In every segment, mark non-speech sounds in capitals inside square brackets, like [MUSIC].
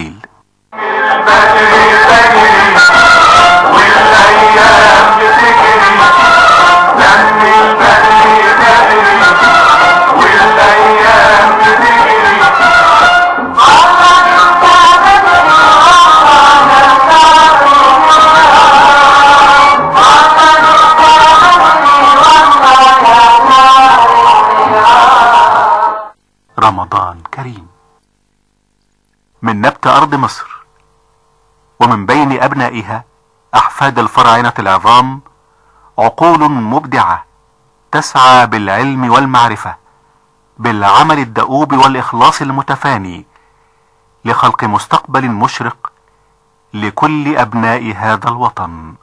قليل من نبت أرض مصر ومن بين أبنائها أحفاد الفراعنة العظام عقول مبدعة تسعى بالعلم والمعرفة بالعمل الدؤوب والإخلاص المتفاني لخلق مستقبل مشرق لكل أبناء هذا الوطن.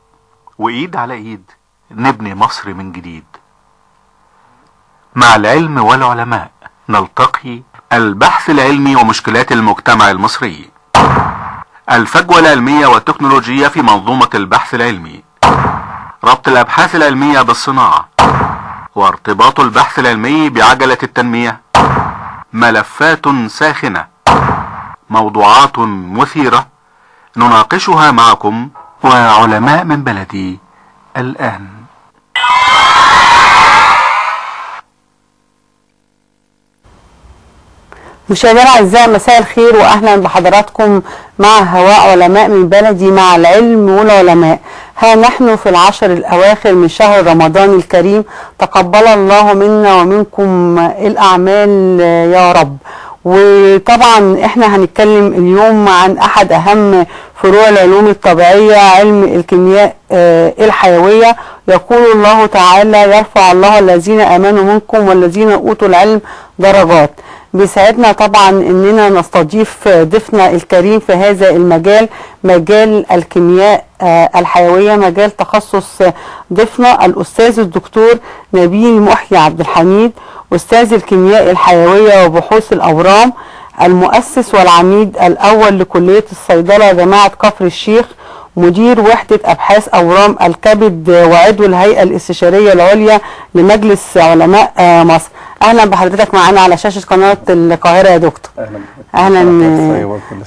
وإيد على إيد نبني مصر من جديد. مع العلم والعلماء نلتقي البحث العلمي ومشكلات المجتمع المصري. الفجوة العلمية والتكنولوجية في منظومة البحث العلمي. ربط الأبحاث العلمية بالصناعة. وارتباط البحث العلمي بعجلة التنمية. ملفات ساخنة. موضوعات مثيرة. نناقشها معكم وعلماء من بلدي الآن. مشاهدينا الاعزاء مساء الخير واهلا بحضراتكم مع هواء علماء من بلدي مع العلم والعلماء. ها نحن في العشر الأواخر من شهر رمضان الكريم. تقبل الله منا ومنكم الأعمال يا رب. وطبعا إحنا هنتكلم اليوم عن أحد أهم فروع العلوم الطبيعية علم الكيمياء آه، الحيوية. يقول الله تعالى يرفع الله الذين آمنوا منكم والذين أوتوا العلم درجات. بيسعدنا طبعا إننا نستضيف ضيفنا الكريم في هذا المجال مجال الكيمياء آه، الحيوية مجال تخصص ضيفنا الأستاذ الدكتور نبيل محيي عبد الحميد أستاذ الكيمياء الحيوية وبحوث الأورام المؤسس والعميد الأول لكلية الصيدلة جامعه كفر الشيخ مدير وحدة أبحاث أورام الكبد وعضو الهيئة الاستشارية العليا لمجلس علماء آه، مصر. أهلا بحضرتك معانا على شاشة قناة القاهرة يا دكتور. أهلا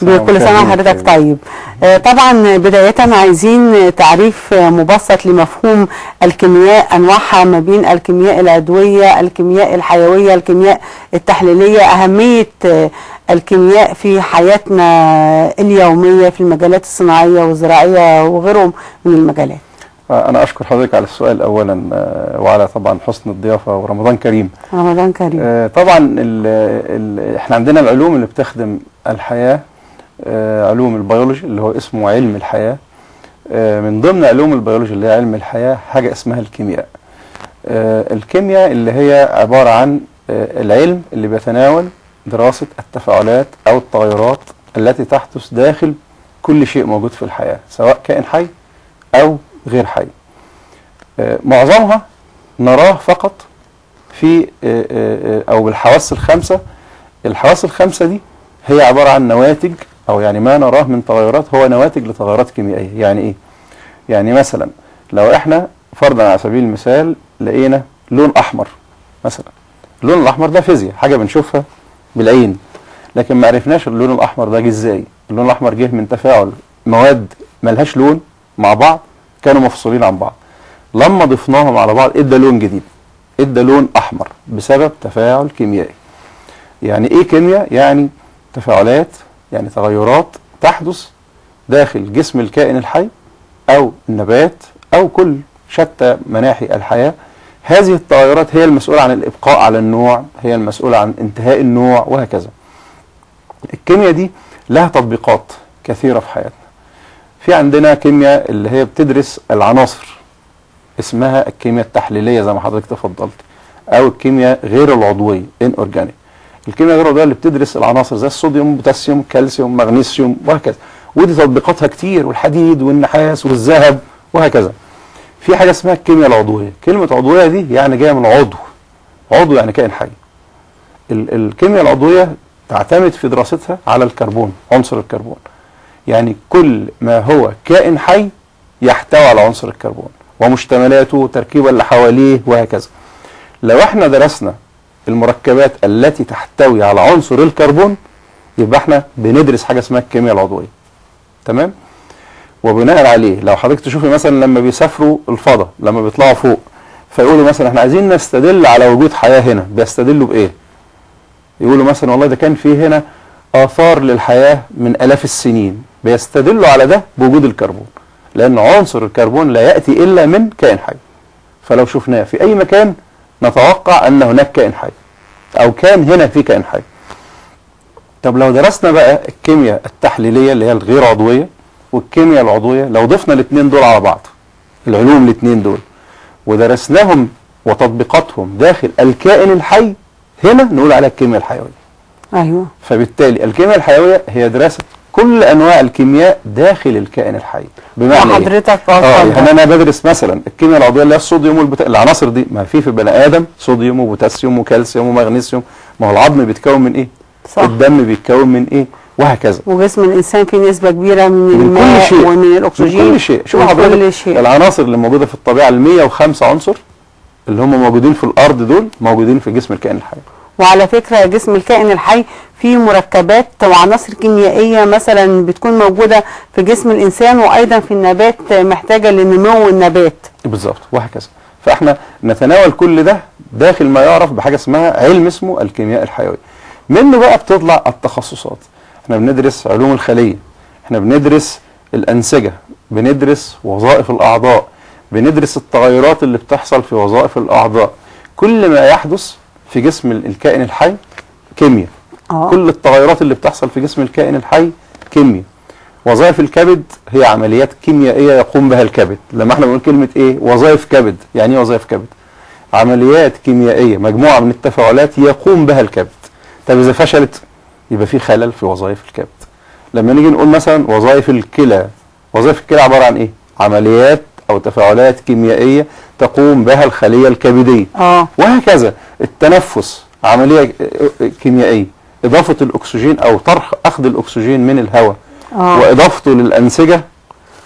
بكل سنة وحضرتك طيب. آه، طبعا بداية عايزين تعريف آه، مبسط لمفهوم الكيمياء أنواعها ما بين الكيمياء العضوية الكيمياء الحيوية الكيمياء التحليلية. أهمية الكيمياء في حياتنا اليومية في المجالات الصناعية والزراعية وغيرهم من المجالات. أنا أشكر حضرتك على السؤال اولا آه، وعلى طبعا حسن الضيافة ورمضان كريم. رمضان كريم. آه، طبعا ال ال إحنا عندنا العلوم اللي بتخدم الحياة آه، علوم البيولوجي اللي هو اسمه علم الحياة. آه، من ضمن علوم البيولوجي اللي هي علم الحياة حاجة اسمها الكيمياء. الكيمياء اللي هي عبارة عن العلم اللي بيتناول دراسة التفاعلات أو التغيرات التي تحدث داخل كل شيء موجود في الحياة سواء كائن حي أو غير حي. آه، معظمها نراه فقط في آه، آه، أو بالحواس الخمسة. الحواس الخمسة دي هي عبارة عن نواتج أو يعني ما نراه من تغيرات هو نواتج لتغيرات كيميائية. يعني إيه؟ يعني مثلا لو إحنا فرضا على سبيل المثال لقينا لون أحمر مثلا. اللون الأحمر ده فيزياء حاجة بنشوفها بالعين. لكن ما عرفناش اللون الأحمر ده جه إزاي. اللون الأحمر جه من تفاعل مواد ملهاش لون مع بعض كانوا مفصولين عن بعض. لما ضفناهم على بعض إدى لون جديد. إدى لون أحمر بسبب تفاعل كيميائي. يعني إيه كيمياء؟ يعني تفاعلات يعني تغيرات تحدث داخل جسم الكائن الحي أو النبات أو كل شتى مناحي الحياة هذه التغيرات هي المسؤولة عن الإبقاء على النوع هي المسؤولة عن انتهاء النوع وهكذا. الكيمياء دي لها تطبيقات كثيرة في حياتنا. في عندنا كيمياء اللي هي بتدرس العناصر اسمها الكيمياء التحليلية زي ما حضرتك تفضلت أو الكيمياء غير العضوية inorganic الكيمياء غير العضوية اللي بتدرس العناصر زي الصوديوم بوتاسيوم كالسيوم مغنيسيوم وهكذا. ودي تطبيقاتها كتير والحديد والنحاس والذهب وهكذا. في حاجة اسمها الكيمياء العضوية. كلمة عضوية دي يعني جاية من عضو. عضو يعني كائن حي. ال- الكيمياء العضوية تعتمد في دراستها على الكربون عنصر الكربون. يعني كل ما هو كائن حي يحتوي على عنصر الكربون ومشتملاته وتركيبه اللي حواليه وهكذا. لو إحنا درسنا المركبات التي تحتوي على عنصر الكربون يبقى إحنا بندرس حاجة اسمها الكيمياء العضوية. تمام؟ وبناء عليه لو حضرتك تشوفي مثلا لما بيسافروا الفضاء لما بيطلعوا فوق فيقولوا مثلا إحنا عايزين نستدل على وجود حياة هنا بيستدلوا بإيه؟ يقولوا مثلا والله ده كان في هنا آثار للحياة من آلاف السنين بيستدلوا على ده بوجود الكربون لأن عنصر الكربون لا يأتي إلا من كائن حي. فلو شفناه في أي مكان نتوقع أن هناك كائن حي أو كان هنا في كائن حي. طب لو درسنا بقى الكيمياء التحليلية اللي هي الغير عضوية والكيمياء العضوية لو ضفنا الاثنين دول على بعض العلوم الاثنين دول ودرسناهم وتطبيقاتهم داخل الكائن الحي هنا نقول عليها الكيمياء الحيوية. أيوه. فبالتالي الكيمياء الحيوية هي دراسة كل أنواع الكيمياء داخل الكائن الحي. بمعنى إيه؟ وحضرتك آه. يعني أنا بدرس مثلا الكيمياء العضوية اللي هي الصوديوم والبوتا... العناصر دي ما في في البني آدم صوديوم وبوتاسيوم وكالسيوم ومغنيسيوم. ما هو العظم بيتكون من إيه؟ صح. الدم بيتكون من إيه؟ وهكذا. وجسم الإنسان فيه نسبة كبيرة من, من الماء كل شيء ومن الأكسجين من كل شيء. شوف حضرتك كل شيء. العناصر اللي موجودة في الطبيعة ال 105 عنصر اللي هم موجودين في الأرض دول موجودين في جسم الكائن الحي. وعلى فكرة جسم الكائن الحي فيه مركبات وعناصر كيميائية مثلا بتكون موجودة في جسم الإنسان وأيضا في النبات محتاجة لنمو النبات. بالظبط وهكذا. فإحنا نتناول كل ده داخل ما يعرف بحاجة اسمها علم اسمه الكيمياء الحيويه منه بقى بتطلع التخصصات. إحنا بندرس علوم الخلية إحنا بندرس الأنسجة بندرس وظائف الأعضاء بندرس التغيرات اللي بتحصل في وظائف الأعضاء. كل ما يحدث في جسم ال- الكائن الحي كيمياء. آه. كل التغيرات اللي بتحصل في جسم الكائن الحي كيمياء. وظائف الكبد هي عمليات كيميائية يقوم بها الكبد. لما إحنا بنقول كلمة إيه؟ وظائف كبد. يعني إيه وظائف كبد؟ عمليات كيميائية مجموعة من التفاعلات يقوم بها الكبد. طب إذا فشلت؟ يبقى في خلل في وظائف الكبد. لما نيجي نقول مثلا وظائف الكلى وظائف الكلى عبارة عن إيه؟ عمليات أو تفاعلات كيميائية تقوم بها الخلية الكبدية. آه. وهكذا التنفس عملية كيميائية. إضافة الأكسجين أو طرح أخذ الأكسجين من الهواء. آه. وإضافته للأنسجة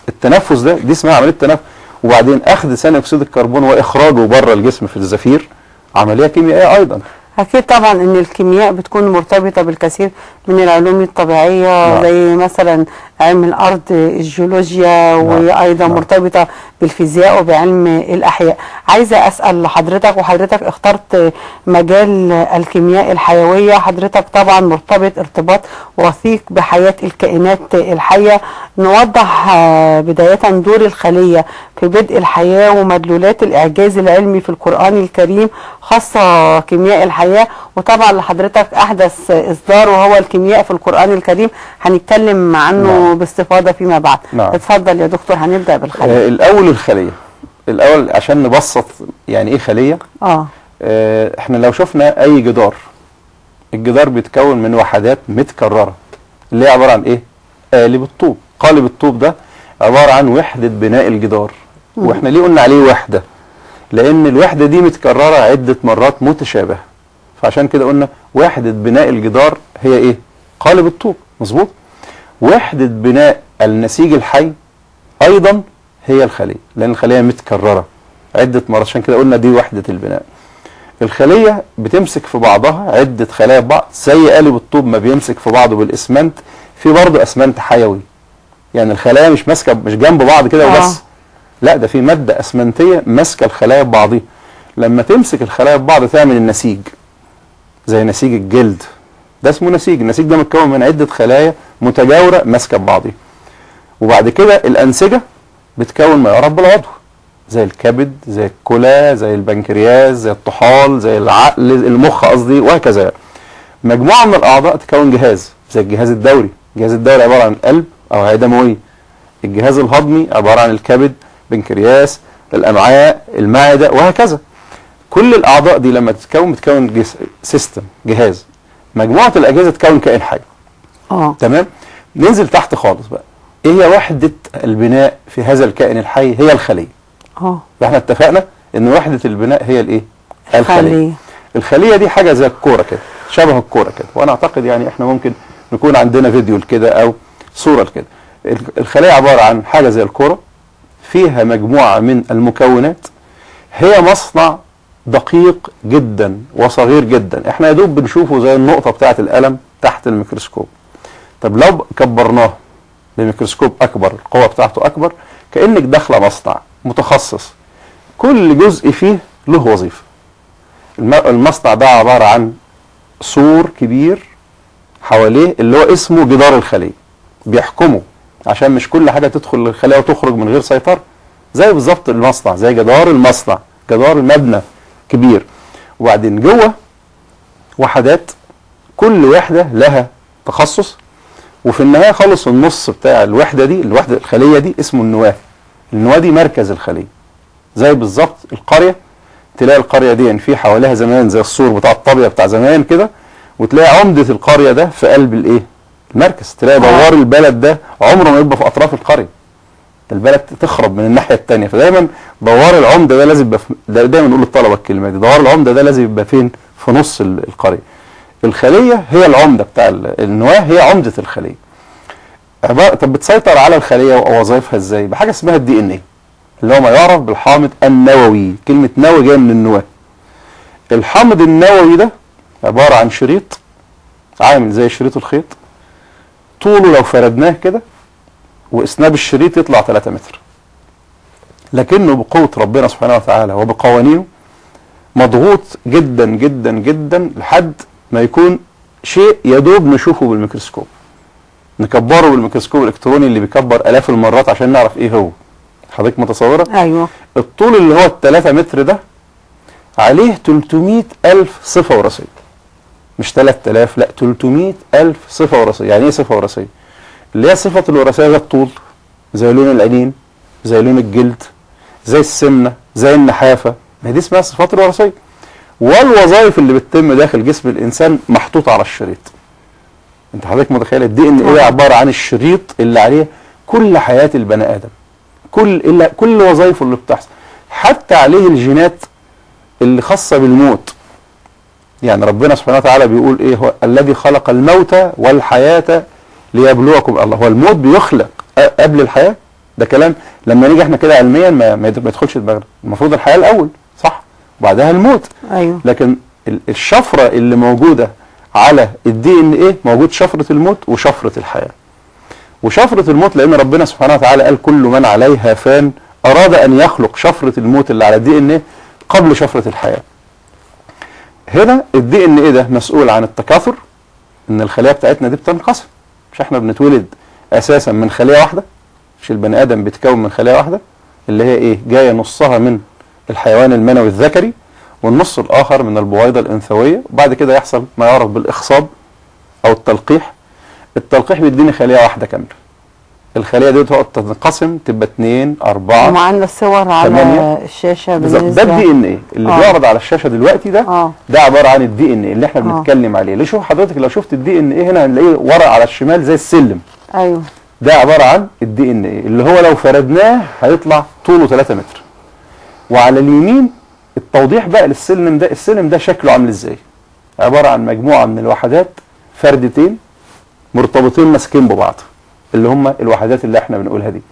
التنفس ده دي اسمها عملية تنفس وبعدين أخذ ثاني أكسيد الكربون وإخراجه بره الجسم في الزفير عملية كيميائية أيضا. أكيد طبعا إن الكيمياء بتكون مرتبطة بالكثير. من العلوم الطبيعية نعم. زي مثلا علم الأرض الجيولوجيا وأيضا نعم. مرتبطة بالفيزياء وبعلم الأحياء. عايزة أسأل حضرتك وحضرتك اخترت مجال الكيمياء الحيوية. حضرتك طبعا مرتبط ارتباط وثيق بحياة الكائنات الحية. نوضح بداية دور الخلية في بدء الحياة ومدلولات الإعجاز العلمي في القرآن الكريم خاصة كيمياء الحياة. وطبعا لحضرتك أحدث اصدار وهو الكيمياء في القرآن الكريم هنتكلم عنه نعم. باستفاضة فيما بعد. نعم. اتفضل يا دكتور هنبدأ بالخلية. آه الأول الخلية. الأول عشان نبسط يعني إيه خلية؟ آه. آه إحنا لو شفنا أي جدار الجدار بيتكون من وحدات متكررة. اللي هي عبارة عن إيه؟ قالب الطوب قالب الطوب ده عبارة عن وحدة بناء الجدار. وإحنا ليه قلنا عليه وحدة؟ لأن الوحدة دي متكررة عدة مرات متشابهة. فعشان كده قلنا وحدة بناء الجدار هي إيه؟ قالب الطوب. مظبوط؟ وحدة بناء النسيج الحي أيضا هي الخلية لأن الخلية متكررة عدة مرات. عشان كده قلنا دي وحدة البناء. الخلية بتمسك في بعضها عدة خلايا في بعض زي قالب الطوب ما بيمسك في بعضه بالإسمنت في برضه أسمنت حيوي. يعني الخلايا مش ماسكة مش جنب بعض كده آه. وبس. لا ده في مادة أسمنتية ماسكة الخلايا ببعضها لما تمسك الخلايا ببعض تعمل النسيج. زي نسيج الجلد. ده اسمه نسيج. النسيج ده متكون من عدة خلايا متجاورة ماسكة ببعضها وبعد كده الأنسجة بتكون ما يعرف بالعضو. زي الكبد زي الكلى زي البنكرياس زي الطحال زي العقل المخ قصدي وهكذا. مجموعة من الأعضاء تكون جهاز. زي الجهاز الدوري. الجهاز الدوري عبارة عن قلب أو أوعية دموية الجهاز الهضمي عبارة عن الكبد بنكرياس الأمعاء المعدة وهكذا. كل الأعضاء دي لما تتكون بتكون جس... سيستم جهاز. مجموعة الأجهزة تكون كائن حي. آه. تمام؟ ننزل تحت خالص بقى. إيه هي وحدة البناء في هذا الكائن الحي؟ هي الخلية. آه. إحنا اتفقنا إن وحدة البناء هي الإيه؟ خليه الخلية دي حاجة زي الكورة كده شبه الكورة كده. وأنا أعتقد يعني إحنا ممكن نكون عندنا فيديو لكده أو صورة لكده. ال- الخلية عبارة عن حاجة زي الكورة فيها مجموعة من المكونات. هي مصنع دقيق جدا وصغير جدا. إحنا يا دوب بنشوفه زي النقطة بتاعة القلم تحت الميكروسكوب. طب لو كبرناه بميكروسكوب أكبر القوة بتاعته أكبر كأنك داخلة مصنع متخصص. كل جزء فيه له وظيفة. الم- المصنع ده عبارة عن سور كبير حواليه اللي هو اسمه جدار الخلية. بيحكمه. عشان مش كل حاجة تدخل الخلية وتخرج من غير سيطرة. زي بالظبط المصنع زي جدار المصنع جدار المبنى. كبير. وبعدين جوه وحدات كل وحدة لها تخصص. وفي النهاية خالص النص بتاع الوحدة دي الوحدة الخلية دي اسمه النواه. النواه دي مركز الخلية. زي بالظبط القرية. تلاقي القرية دي في حواليها زمان زي السور بتاع الطابية بتاع زمان كده. وتلاقي عمدة القرية ده في قلب الايه؟ المركز. تلاقي دوار البلد ده عمره ما يبقى في أطراف القرية. البلد تخرب من الناحية الثانية فدايما دوار العمدة ده لازم يبقى دا- دايما نقول للطلبة الكلمة دي. دوار العمدة ده لازم يبقى فين؟ في نص ال- القرية. الخلية هي العمدة بتاع ال- النواة هي عمدة الخلية. عبارة طب بتسيطر على الخلية ووظائفها إزاي؟ بحاجة اسمها الدي ان إيه اللي هو ما يعرف بالحامض النووي. كلمة نووي جاية من النواة. الحامض النووي ده عبارة عن شريط عامل زي شريط الخيط. طوله لو فردناه كده واسناب الشريط يطلع 3 متر. لكنه بقوة ربنا سبحانه وتعالى وبقوانينه مضغوط جدا جدا جدا لحد ما يكون شيء يدوب نشوفه بالميكروسكوب. نكبره بالميكروسكوب الإلكتروني اللي بيكبر آلاف المرات عشان نعرف إيه هو. حضرتك متصورة؟ أيوه. الطول اللي هو الثلاثة متر ده عليه 300 ألف صفة وراثية. مش 3000 لا 300 ألف صفة وراثية. يعني إيه صفة وراثية؟ اللي هي صفة الوراثية زي الطول زي لون العينين زي لون الجلد زي السمنة زي النحافة. ما هي دي اسمها الصفات الوراثية. والوظائف اللي بتتم داخل جسم الإنسان محطوطة على الشريط. أنت حضرتك متخيل الدي إن إيه عبارة عن الشريط اللي عليه كل حياة البني آدم؟ كل إلا كل وظائفه اللي بتحصل. حتى عليه الجينات اللي خاصة بالموت. يعني ربنا سبحانه وتعالى بيقول إيه؟ هو الذي خلق الموت والحياة ليبلوكم الله. هو الموت بيخلق قبل الحياة. ده كلام لما نيجي إحنا كده علميا ما, ما يد- ما يدخلش دماغنا المفروض الحياة الأول صح؟ وبعدها الموت. أيوه. لكن ال- الشفرة اللي موجودة على الدي ان إيه؟ موجود شفرة الموت وشفرة الحياة. وشفرة الموت لأن ربنا سبحانه وتعالى قال كل من عليها فان أراد أن يخلق شفرة الموت اللي على الدي ان إيه قبل شفرة الحياة. هنا الدي ان إيه ده مسؤول عن التكاثر إن الخلايا بتاعتنا دي بتنقسم. مش إحنا بنتولد أساسا من خلية واحدة؟ مش البني آدم بيتكون من خلية واحدة؟ اللي هي إيه؟ جاية نصها من الحيوان المنوي الذكري والنص الآخر من البويضة الأنثوية. وبعد كده يحصل ما يعرف بالإخصاب أو التلقيح. التلقيح بيديني خلية واحدة كاملة. الخلية دي تقعد تنقسم تبقى اتنين أربعة ومعانا الصور على. الشاشة بالظبط ده ال DNA اللي آه. بيعرض على الشاشة دلوقتي ده آه. ده عبارة عن ال DNA اللي إحنا آه. بنتكلم عليه. ليه شوف حضرتك لو شفت ال DNA هنا هنلاقيه ورق على الشمال زي السلم. أيوه. ده عبارة عن ال DNA اللي هو لو فردناه هيطلع طوله 3 متر. وعلى اليمين التوضيح بقى للسلم ده السلم ده شكله عامل إزاي؟ عبارة عن مجموعة من الوحدات فردتين مرتبطين ماسكين ببعض. اللي هم الوحدات اللي إحنا بنقولها دي.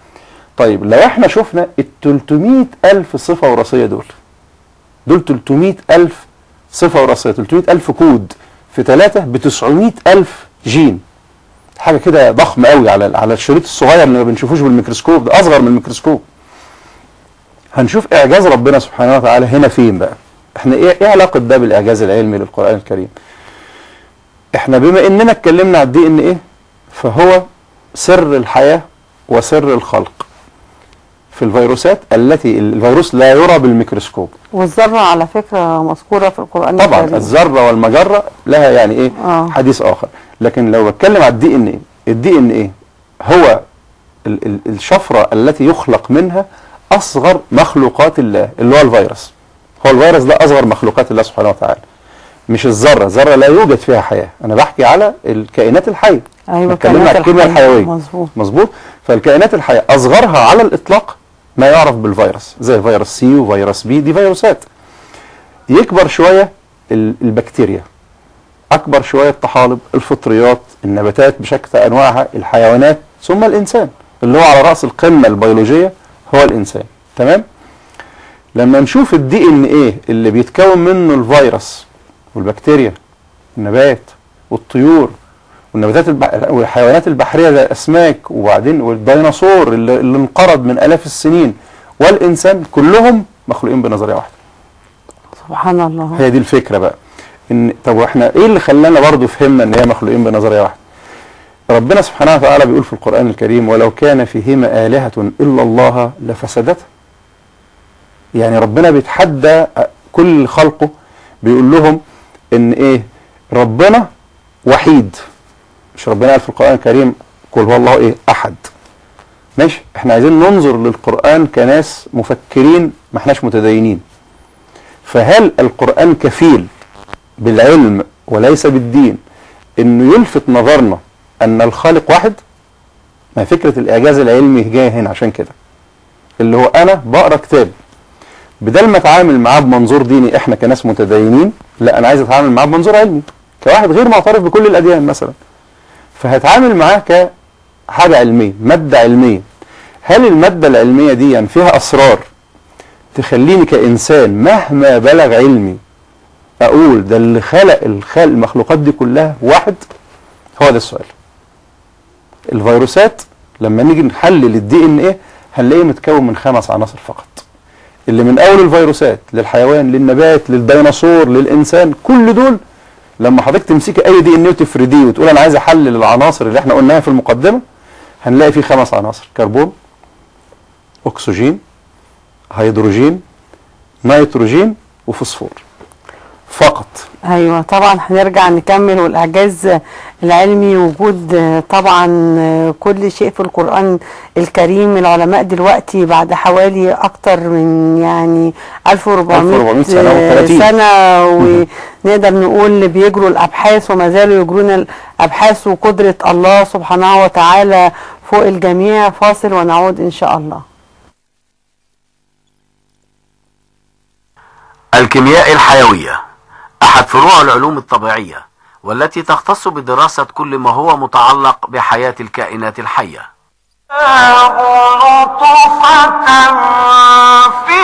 طيب لو إحنا شفنا ال 300 ألف صفة وراثية دول دول 300 ألف صفة وراثية 300 ألف كود في ثلاثة ب 900 ألف جين. حاجة كده ضخمة قوي على على الشريط الصغير اللي ما بنشوفوش بالميكروسكوب ده أصغر من الميكروسكوب. هنشوف إعجاز ربنا سبحانه وتعالى هنا فين بقى؟ إحنا إيه إيه علاقة ده بالإعجاز العلمي للقرآن الكريم؟ إحنا بما إننا اتكلمنا على ال DNA فهو سر الحياة وسر الخلق في الفيروسات التي الفيروس لا يرى بالميكروسكوب. والذرة على فكرة مذكورة في القرآن طبعا الكريم. الذرة والمجرة لها يعني إيه؟ آه. حديث آخر. لكن لو بتكلم على ال DNA ال DNA هو ال ال الشفرة التي يخلق منها أصغر مخلوقات الله اللي هو الفيروس. هو الفيروس ده أصغر مخلوقات الله سبحانه وتعالى. مش الذرة الذرة لا يوجد فيها حياة. أنا بحكي على الكائنات الحية. أيوه اتكلمنا على الكيمياء. الحيوية. مظبوط. مظبوط. فالكائنات الحية أصغرها على الإطلاق ما يعرف بالفيروس زي فيروس C وفيروس B دي فيروسات. يكبر شوية ال- البكتيريا. أكبر شوية الطحالب الفطريات النباتات بشكل أنواعها الحيوانات ثم الإنسان. اللي هو على رأس القمة البيولوجية هو الإنسان. تمام؟ لما نشوف الدي ان إيه اللي بيتكون منه الفيروس والبكتيريا النبات والطيور والنباتات البح... والحيوانات البحرية زي الأسماك وبعدين والديناصور اللي, اللي انقرض من آلاف السنين والإنسان كلهم مخلوقين بنظرية واحدة. سبحان الله. هي دي الفكرة بقى. ان طب وإحنا إيه اللي خلانا برضو فهمنا إن هي مخلوقين بنظرية واحدة؟ ربنا سبحانه وتعالى بيقول في القرآن الكريم ولو كان فيهما آلهة إلا الله لفسدتا يعني ربنا بيتحدى كل خلقه بيقول لهم إن إيه؟ ربنا وحيد. مش ربنا قال في القرآن الكريم قل هو الله إيه؟ أحد. ماشي؟ إحنا عايزين ننظر للقرآن كناس مفكرين ما إحناش متدينين. فهل القرآن كفيل بالعلم وليس بالدين إنه يلفت نظرنا أن الخالق واحد؟ ما فكرة الإعجاز العلمي جاية هنا عشان كده. اللي هو أنا بقرأ كتاب بدل ما أتعامل معاه بمنظور ديني إحنا كناس متدينين لا أنا عايز أتعامل معاه بمنظور علمي كواحد غير معترف بكل الأديان مثلا. فهتعامل معاه كحاجة علمية مادة علمية. هل المادة العلمية دي فيها أسرار تخليني كإنسان مهما بلغ علمي أقول ده اللي خلق الخلق المخلوقات دي كلها واحد؟ هو ده السؤال. الفيروسات لما نيجي نحلل الدي إن إيه هنلاقيه متكون من خمس عناصر فقط. اللي من أول الفيروسات للحيوان للنبات للديناصور للإنسان كل دول لما حضرتك تمسكي أي دي ان وتفرديه وتقول أنا عايز أحلل العناصر اللي إحنا قلناها في المقدمة هنلاقي فيه خمس عناصر كربون أكسجين هيدروجين نيتروجين وفوسفور. فقط. أيوه طبعا هنرجع نكمل والإعجاز العلمي وجود طبعا كل شيء في القرآن الكريم العلماء دلوقتي بعد حوالي أكتر من يعني 1400 1400 سنة آه، و30. سنه ونقدر نقول بيجروا الأبحاث وما زالوا يجرون الأبحاث وقدرة الله سبحانه وتعالى فوق الجميع. فاصل ونعود إن شاء الله. الكيمياء الحيوية. أحد فروع العلوم الطبيعية والتي تختص بدراسة كل ما هو متعلق بحياة الكائنات الحية. نطفة في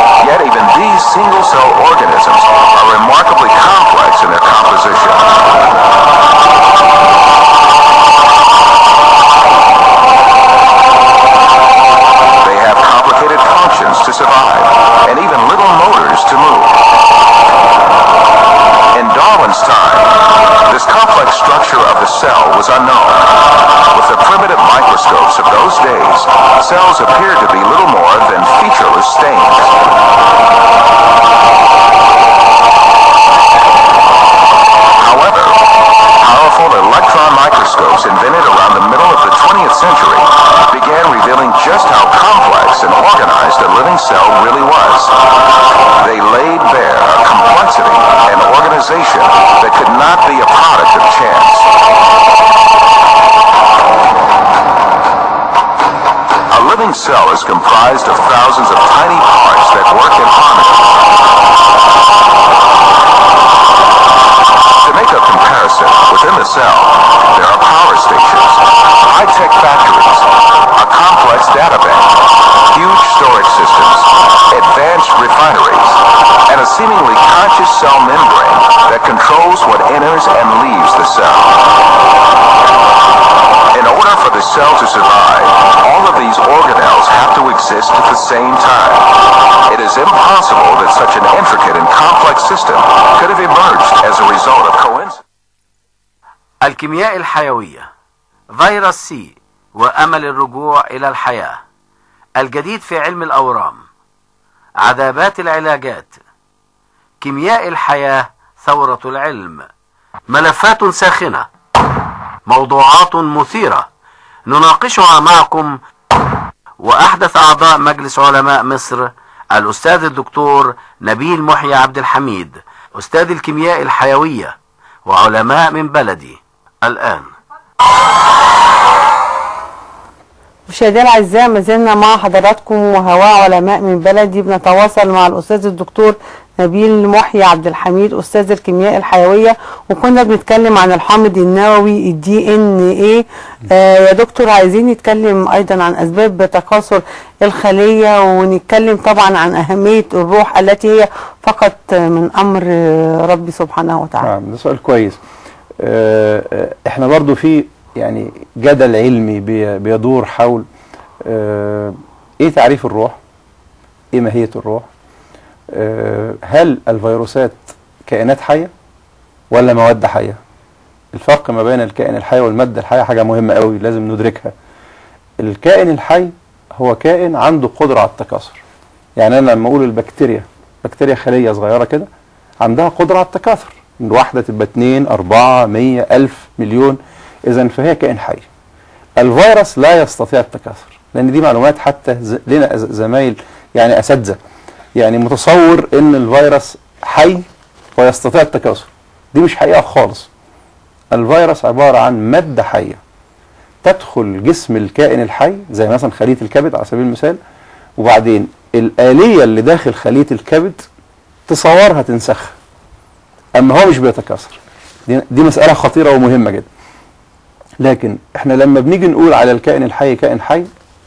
Yet even these single cell organisms are remarkably complex in their composition. They have complicated functions to survive, and even little motors to move. In Darwin's time, this complex structure of the cell was unknown. With the primitive microscopes of those days, cells appeared to be little more than featureless stains. Microscopes invented around the middle of the 20th century began revealing just how complex and organized a living cell really was. They laid bare a complexity and organization that could not be a product of chance. Living cell is comprised of thousands of tiny parts that work in harmony. To make a comparison, within the cell, there are power stations, high-tech factories, a complex data bank, huge storage systems, advanced refineries, and a seemingly conscious cell membrane that controls what enters and leaves the cell. In order for the cell to survive, these organelles have to exist at the same time. It is impossible that such an intricate and complex system could have emerged as a result of coincidence. الكيمياء الحيوية فيروس سي وأمل الرجوع إلى الحياة. الجديد في علم الأورام. عذابات العلاجات. كيمياء الحياة ثورة العلم. ملفات ساخنة. موضوعات مثيرة. نناقشها معكم وأحدث أعضاء مجلس علماء مصر الأستاذ الدكتور نبيل محيى عبد الحميد أستاذ الكيمياء الحيوية وعلماء من بلدي. الآن. مشاهدينا الأعزاء ما زلنا مع حضراتكم وهواء علماء من بلدي بنتواصل مع الأستاذ الدكتور نبيل محيى عبد الحميد أستاذ الكيمياء الحيوية. وكنا بنتكلم عن الحامض النووي الدي ان إيه يا دكتور عايزين نتكلم أيضا عن أسباب تكاثر الخلية ونتكلم طبعا عن أهمية الروح التي هي فقط من أمر ربي سبحانه وتعالى. نعم ده سؤال كويس. آه، إحنا برضو في يعني جدل علمي بي- بيدور حول آه، إيه تعريف الروح؟ إيه ماهية الروح؟ هل الفيروسات كائنات حية ولا مواد حية؟ الفرق ما بين الكائن الحي والمادة الحية حاجة مهمة قوي لازم ندركها. الكائن الحي هو كائن عنده قدرة على التكاثر. يعني أنا لما أقول البكتيريا بكتيريا خلية صغيرة كده عندها قدرة على التكاثر. الواحدة تبقى 2 4 100 ألف مليون. إذا فهي كائن حي. الفيروس لا يستطيع التكاثر لأن دي معلومات حتى لنا زمايل يعني أساتذة. يعني متصور إن الفيروس حي ويستطيع التكاثر. دي مش حقيقة خالص. الفيروس عبارة عن مادة حية تدخل جسم الكائن الحي زي مثلا خلية الكبد على سبيل المثال وبعدين الآلية اللي داخل خلية الكبد تصورها تنسخها أما هو مش بيتكاثر. دي, دي مسألة خطيرة ومهمة جدا. لكن إحنا لما بنيجي نقول على الكائن الحي كائن حي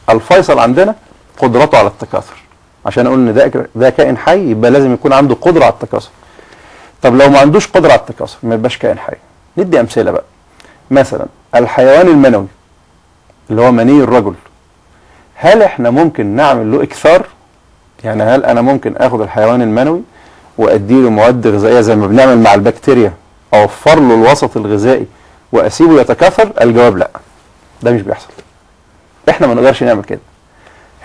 الفيصل عندنا قدرته على التكاثر. عشان أقول إن ده ده كائن حي يبقى لازم يكون عنده قدرة على التكاثر. طب لو ما عندوش قدرة على التكاثر ما يبقاش كائن حي. ندي أمثلة بقى. مثلا الحيوان المنوي اللي هو مني الرجل. هل إحنا ممكن نعمل له إكثار؟ يعني هل أنا ممكن آخد الحيوان المنوي وأديله مواد غذائية زي ما بنعمل مع البكتيريا أوفر له الوسط الغذائي وأسيبه يتكاثر؟ الجواب لا. ده مش بيحصل. إحنا ما نقدرش نعمل كده.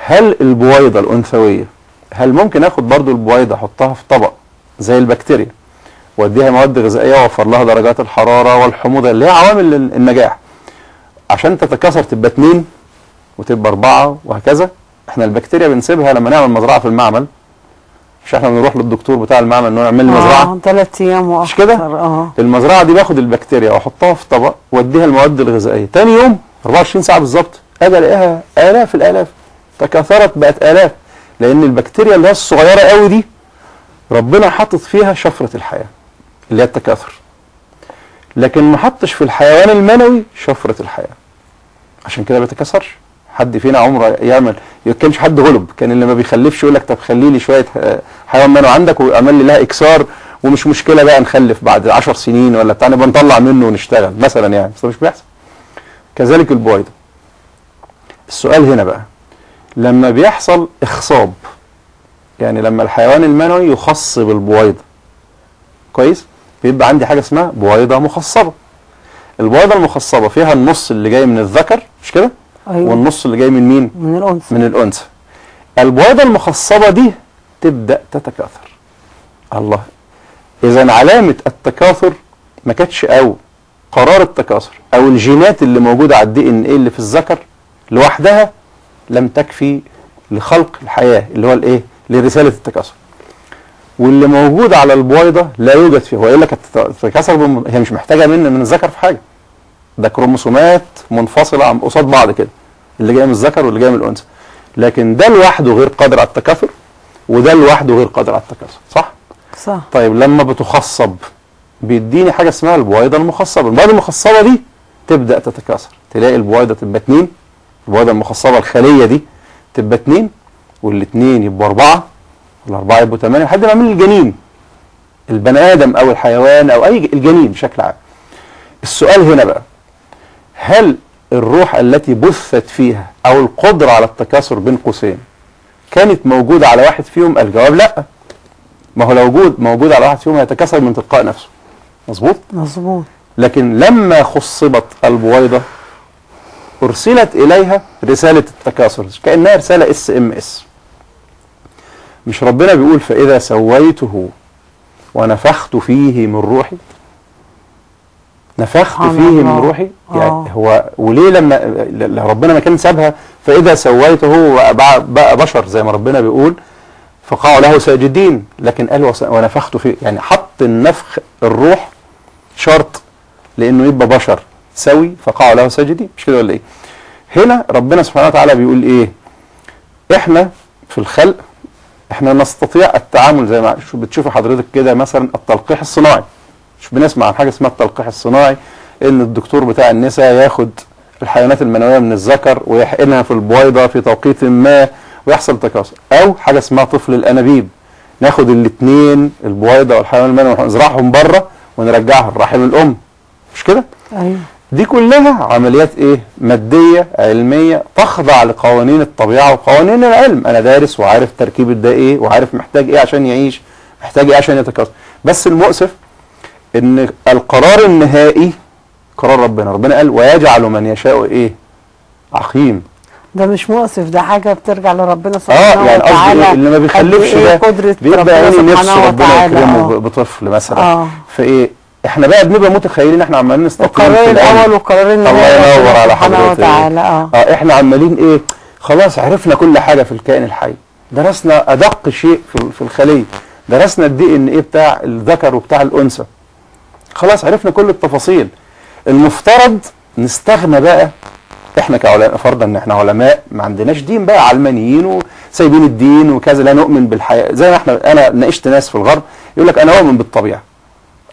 هل البويضة الأنثوية هل ممكن آخد برضو البويضة أحطها في طبق زي البكتيريا وأديها مواد غذائية وأوفر لها درجات الحرارة والحموضة اللي هي عوامل النجاح عشان تتكاثر تبقى اتنين وتبقى أربعة وهكذا؟ إحنا البكتيريا بنسيبها لما نعمل مزرعة في المعمل مش إحنا بنروح للدكتور بتاع المعمل انه يعمل لي مزرعة؟ آه ثلاث أيام وأكثر مش كده؟ آه. المزرعة دي باخد البكتيريا وأحطها في طبق وأديها المواد الغذائية تاني يوم 24 ساعة بالظبط أجي ألاقيها آلاف الآلاف. تكاثرت بقت آلاف لأن البكتيريا اللي هي الصغيرة قوي دي ربنا حاطط فيها شفرة الحياة اللي هي التكاثر. لكن ما حطش في الحيوان المنوي شفرة الحياة. عشان كده ما بيتكاثرش. حد فينا عمره يعمل كانش حد غلب كان اللي ما بيخلفش يقول لك طب خلي لي شوية آه، حيوان منوي عندك ويعمل لي لها إكسار ومش مشكلة بقى نخلف بعد 10 سنين ولا بتاع نبقى نطلع منه ونشتغل مثلا يعني بس مش بيحصل. كذلك البويضة. السؤال هنا بقى. لما بيحصل اخصاب يعني لما الحيوان المنوي يخص بالبويضة. كويس؟ بيبقى عندي حاجة اسمها بويضة مخصبة. البويضة المخصبة فيها النص اللي جاي من الذكر مش كده؟ أيوة. والنص اللي جاي من مين؟ من الأنثى. من الأنثى. البويضة المخصبة دي تبدأ تتكاثر. الله. إذا علامة التكاثر ما كانتش أو قرار التكاثر أو الجينات اللي موجودة على الدي ان إيه اللي في الذكر لوحدها لم تكفي لخلق الحياة اللي هو الإيه؟ لرسالة التكاثر. واللي موجود على البويضه لا يوجد فيه. هو يقول لك التكاثر بم- هي مش محتاجة من من الذكر في حاجة. ده كروموسومات منفصلة عن قصاد بعض كده. اللي جاي من الذكر واللي جاي من الأنثى. لكن ده لوحده غير قادر على التكاثر وده لوحده غير قادر على التكاثر. صح؟ صح. طيب لما بتخصب بيديني حاجة اسمها البويضه المخصبة. البويضه المخصبة دي تبدأ تتكاثر. تلاقي البويضه تبقى اتنين البويضه المخصبة الخليه دي تبقى اتنين والاثنين يبقوا أربعة والأربعة يبقوا ثمانيه لحد ما يعمل الجنين البني آدم أو الحيوان أو أي الجنين بشكل عام. السؤال هنا بقى هل الروح التي بثت فيها أو القدرة على التكاثر بين قوسين كانت موجودة على واحد فيهم؟ الجواب لأ. ما هو لو وجود موجود على واحد فيهم هيتكاثر من تلقاء نفسه. مظبوط؟ مظبوط. لكن لما خصبت البويضة أرسلت إليها رسالة التكاثر كأنها رسالة SMS. مش ربنا بيقول فإذا سويته ونفخت فيه من روحي؟ نفخت فيه من. روحي؟ يعني آه. هو وليه لما ربنا ما كان سابها فإذا سويته بقى بشر زي ما ربنا بيقول فقعوا له ساجدين. لكن قال ونفخت فيه. يعني حط النفخ الروح شرط لإنه يبقى بشر. سوي فقعوا له ساجدين مش كده ولا إيه؟ هنا ربنا سبحانه وتعالى بيقول إيه؟ إحنا في الخلق إحنا نستطيع التعامل زي ما شو بتشوفي حضرتك كده مثلا التلقيح الصناعي. مش بنسمع عن حاجة اسمها التلقيح الصناعي إن الدكتور بتاع النساء ياخد الحيوانات المنوية من الذكر ويحقنها في البويضة في توقيت ما ويحصل تكاثر. أو حاجة اسمها طفل الأنابيب. ناخد الاثنين البويضة والحيوان المنوي ونزرعهم بره ونرجعها الرحم الأم. مش كده؟ أيوه. دي كلها عمليات إيه؟ مادية علمية تخضع لقوانين الطبيعة وقوانين العلم. أنا دارس وعارف تركيبه ده إيه وعارف محتاج إيه عشان يعيش محتاج إيه عشان يتكاثر. بس المؤسف إن القرار النهائي قرار ربنا. ربنا قال ويجعل من يشاء إيه؟ عقيم. ده مش مؤسف ده حاجة بترجع لربنا آه سبحانه يعني قصدي وتعالى. إيه؟ اللي ما بيخلفش إيه ده؟ بيبقى يعني نفسه ربنا وتعالى. يكرمه آه. بطفل مثلا. آه. فإيه؟ إحنا بقى بنبقى متخيلين إحنا عمالين نستقيم القرار. الأول والقرار النهائي الله ينور على حضرتك. وتعالى آه. إحنا عمالين إيه؟ خلاص عرفنا كل حاجة في الكائن الحي. درسنا أدق شيء في في الخليه درسنا الدي ان إيه بتاع الذكر وبتاع الأنثى. خلاص عرفنا كل التفاصيل. المفترض نستغنى بقى إحنا كعلماء فرضا إن إحنا علماء ما عندناش دين بقى علمانيين وسايبين الدين وكذا لا نؤمن بالحياة. زي ما إحنا أنا ناقشت ناس في الغرب يقول لك أنا أؤمن بالطبيعة.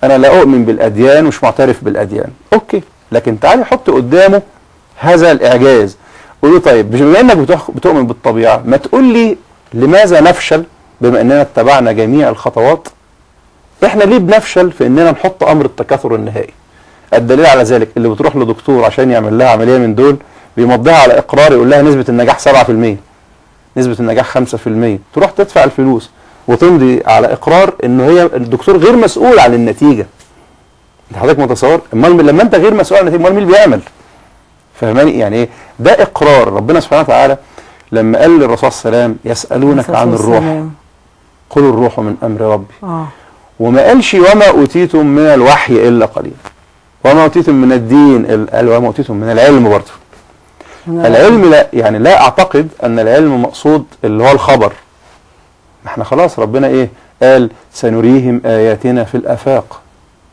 أنا لا أؤمن بالأديان ومش معترف بالأديان. أوكي. لكن تعالي حط قدامه هذا الإعجاز. قول له طيب بما بتخ- بتؤمن بالطبيعة ما تقول لي لماذا نفشل بما إننا اتبعنا جميع الخطوات؟ إحنا ليه بنفشل في إننا نحط أمر التكاثر النهائي؟ الدليل على ذلك اللي بتروح لدكتور عشان يعمل لها عملية من دول بيمضيها على إقرار يقول لها نسبة النجاح 7% نسبة النجاح 5% تروح تدفع الفلوس. وتمضي على إقرار إن هي الدكتور غير مسؤول عن النتيجة. أنت حضرتك متصور؟ أمال لما أنت غير مسؤول عن النتيجة أمال مين اللي بيعمل؟ فاهماني؟ يعني إيه ده إقرار ربنا سبحانه وتعالى لما قال للرسول صلى الله عليه وسلم يسألونك عن الروح. قل الروح من أمر ربي. آه. وما قالش وما أوتيتم من الوحي إلا قليلا وما أوتيتم من الدين قال وما أوتيتم من العلم برضه. العلم لا يعني لا أعتقد أن العلم مقصود اللي هو الخبر. إحنا خلاص ربنا إيه قال سنريهم آياتنا في الآفاق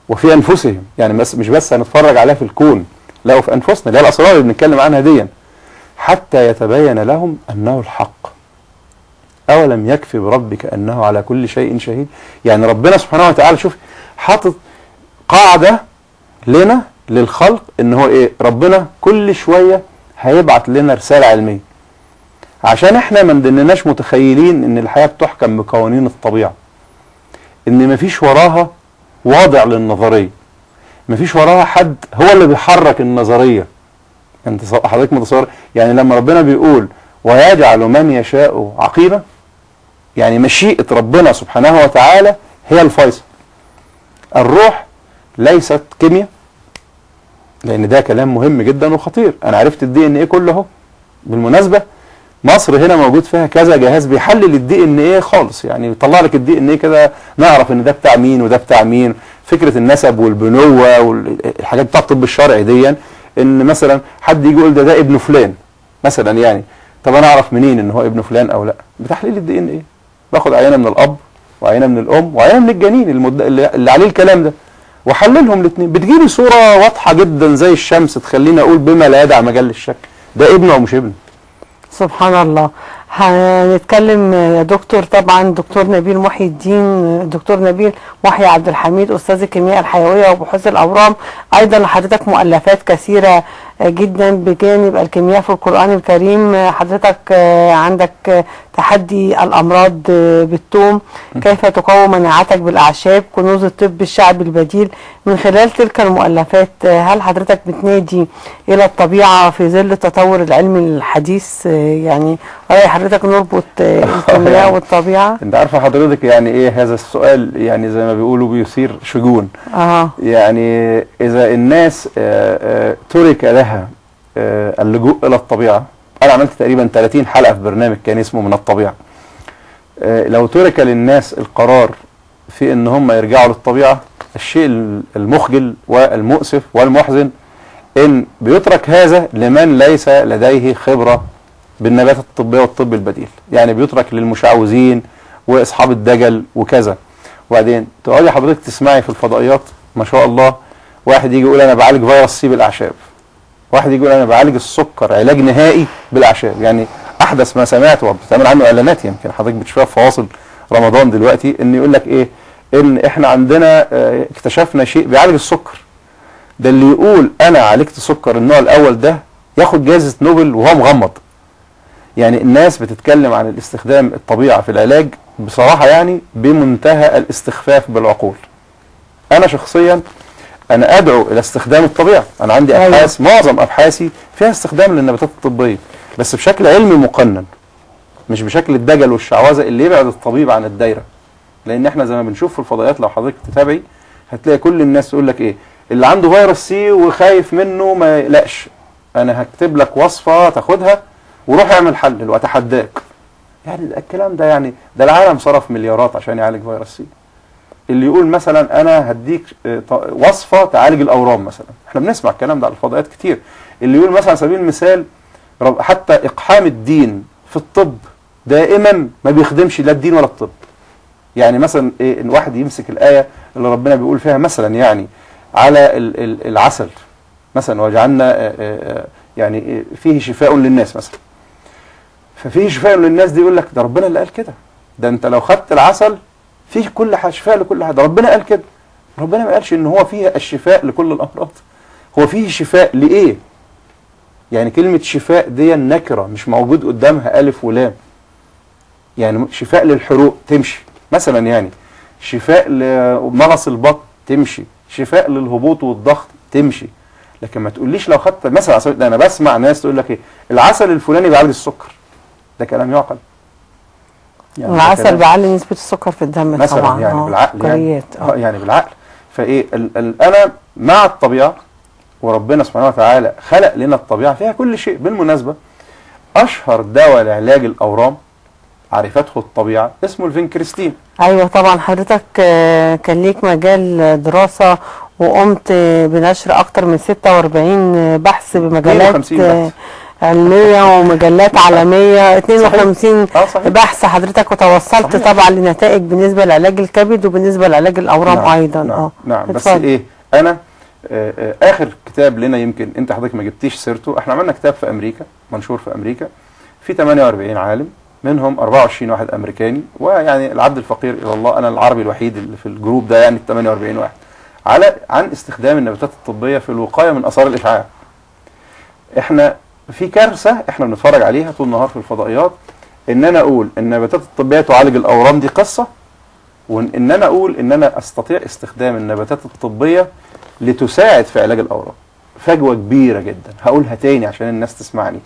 وفي أنفسهم. يعني بس مش بس هنتفرج عليها في الكون لا وفي أنفسنا اللي هي الأسرار اللي بنتكلم عنها دي. حتى يتبين لهم أنه الحق. أولم يكفي بربك أنه على كل شيء شهيد؟ يعني ربنا سبحانه وتعالى شوف حاطط قاعدة لنا للخلق إن هو إيه ربنا كل شوية هيبعت لنا رسالة علمية. عشان إحنا ما ندنناش متخيلين إن الحياة بتحكم بقوانين الطبيعة. إن مفيش وراها واضع للنظرية. مفيش وراها حد هو اللي بيحرك النظرية. أنت حضرتك متصور؟ يعني لما ربنا بيقول ويجعل من يشاء عقيمه يعني مشيئة ربنا سبحانه وتعالى هي الفيصل. الروح ليست كيمياء لأن ده كلام مهم جدا وخطير. أنا عرفت ال DNA كله بالمناسبة مصر هنا موجود فيها كذا جهاز بيحلل ال DNA خالص. يعني يطلع لك ال DNA كده نعرف إن ده بتاع مين وده بتاع مين. فكرة النسب والبنوة والحاجات بتاع الطب الشرعي دي إن مثلا حد يجي يقول ده ده ابن فلان مثلا يعني. طب أنا أعرف منين إن هو ابن فلان أو لأ؟ بتحليل الدي ان إيه باخد عينة من الأب وعينة من الأم وعينة من الجنين المد... اللي عليه الكلام ده. واحللهم الاثنين بتجيلي صورة واضحة جدا زي الشمس تخليني أقول بما لا يدع مجال للشك. ده ابنه أو مش ابنه؟ سبحان الله. هنتكلم يا دكتور طبعا دكتور نبيل محي الدين دكتور نبيل محي عبد الحميد أستاذ الكيمياء الحيوية وبحوث الأورام. أيضا لحضرتك مؤلفات كثيرة جدا بجانب الكيمياء في القرآن الكريم. حضرتك عندك تحدي الأمراض بالثوم كيف تقوي مناعتك بالأعشاب كنوز الطب الشعبي البديل؟ من خلال تلك المؤلفات هل حضرتك بتنادي إلى الطبيعة في ظل التطور العلمي الحديث؟ يعني رأي حضرتك نربط [LAUGHS] الكيمياء والطبيعة. أنت عارفه حضرتك يعني إيه هذا السؤال؟ يعني زي ما بيقولوا بيثير شجون. آه يعني إذا الناس آه، آه، ترك لها آه، اللجوء إلى الطبيعة. أنا عملت تقريبا 30 حلقة في برنامج كان اسمه من الطبيعة. آه، لو ترك للناس القرار في إن هم يرجعوا للطبيعة الشيء المخجل والمؤسف والمحزن إن بيترك هذا لمن ليس لديه خبرة بالنبات الطبية والطب البديل. يعني بيترك للمشعوذين وإصحاب الدجل وكذا. وبعدين تقعدي حضرتك تسمعي في الفضائيات ما شاء الله واحد يجي يقول أنا بعالج فيروس سي بالاعشاب واحد يقول أنا بعالج السكر علاج نهائي بالأعشاب. يعني أحدث ما سمعت وبتعمل عنه إعلانات يمكن حضرتك بتشوفها في فواصل رمضان دلوقتي إن يقول لك إيه؟ إن إحنا عندنا آه، اكتشفنا شيء بيعالج السكر. ده اللي يقول أنا عالجت سكر النوع الأول ده ياخد جائزة نوبل وهو مغمض. يعني الناس بتتكلم عن الاستخدام الطبيعه في العلاج بصراحة يعني بمنتهى الاستخفاف بالعقول. أنا شخصيا أنا أدعو إلى استخدام الطبيعة. أنا عندي أيوة. أبحاث معظم أبحاثي فيها استخدام للنباتات الطبية. بس بشكل علمي مقنن مش بشكل الدجل والشعوذة اللي يبعد الطبيب عن الدايرة. لأن إحنا زي ما بنشوف في الفضائيات لو حضرتك تتابعي هتلاقي كل الناس تقول لك إيه؟ اللي عنده فيروس سي وخايف منه ما يقلقش. أنا هكتب لك وصفة تاخدها وروح اعمل حلل واتحداك يعني الكلام ده يعني ده العالم صرف مليارات عشان يعالج فيروس سي. اللي يقول مثلا أنا هديك آه، وصفة تعالج الأورام مثلا. إحنا بنسمع الكلام ده على الفضائيات كتير. اللي يقول مثلا على سبيل المثال حتى إقحام الدين في الطب دائما ما بيخدمش لا الدين ولا الطب. يعني مثلا إيه إن واحد يمسك الآية اللي ربنا بيقول فيها مثلا يعني على ال- ال- العسل مثلا وجعلنا آه، آه، يعني إيه فيه شفاء للناس مثلا. ففيه شفاء للناس دي يقول لك ده ربنا اللي قال كده. ده أنت لو خدت العسل فيه كل حاجة شفاء لكل حاجة. ده ربنا قال كده. ربنا ما قالش إن هو فيه الشفاء لكل الأمراض. هو فيه شفاء لإيه؟ يعني كلمة شفاء دي نكرة مش موجود قدامها ألف ولام. يعني شفاء للحروق تمشي. مثلا يعني شفاء لمغص البطن تمشي. شفاء للهبوط والضغط تمشي. لكن ما تقوليش لو خدت مثلا ده أنا بسمع ناس تقول لك إيه؟ العسل الفلاني بيعالج السكر. ده كلام يعقل. يعني العسل بيعلي نسبة السكر في الدم مثلا طبعا يعني آه، بالعقل يعني آه. آه يعني بالعقل. فإيه أنا مع الطبيعة وربنا سبحانه وتعالى خلق لنا الطبيعة فيها كل شيء. بالمناسبة أشهر دواء لعلاج الأورام عرفته الطبيعة اسمه الفينكريستين أيوه طبعا. حضرتك كان ليك مجال دراسة وقمت بنشر أكتر من 46 بحث بمجلات 52 آه، بحث. علمية ومجلات عالمية 52 آه بحث حضرتك وتوصلت صحيح. طبعا لنتائج بالنسبة لعلاج الكبد وبالنسبة لعلاج الأورام نعم أيضا. نعم, آه نعم. بس. إيه أنا آه آه آخر كتاب لنا يمكن أنت حضرتك ما جبتيش سيرته إحنا عملنا كتاب في أمريكا منشور في أمريكا في 48 عالم منهم 24 واحد أمريكاني ويعني العبد الفقير إلى الله أنا العربي الوحيد اللي في الجروب ده يعني ال 48 واحد على عن استخدام النباتات الطبية في الوقاية من آثار الإشعاع. إحنا في كارثة إحنا بنتفرج عليها طول النهار في الفضائيات. إن أنا أقول إن النباتات الطبيه تعالج الأورام دي قصة وإن أنا أقول إن أنا أستطيع استخدام النباتات الطبية لتساعد في علاج الأورام. فجوة كبيرة جدا. هقولها تاني عشان الناس تسمعني.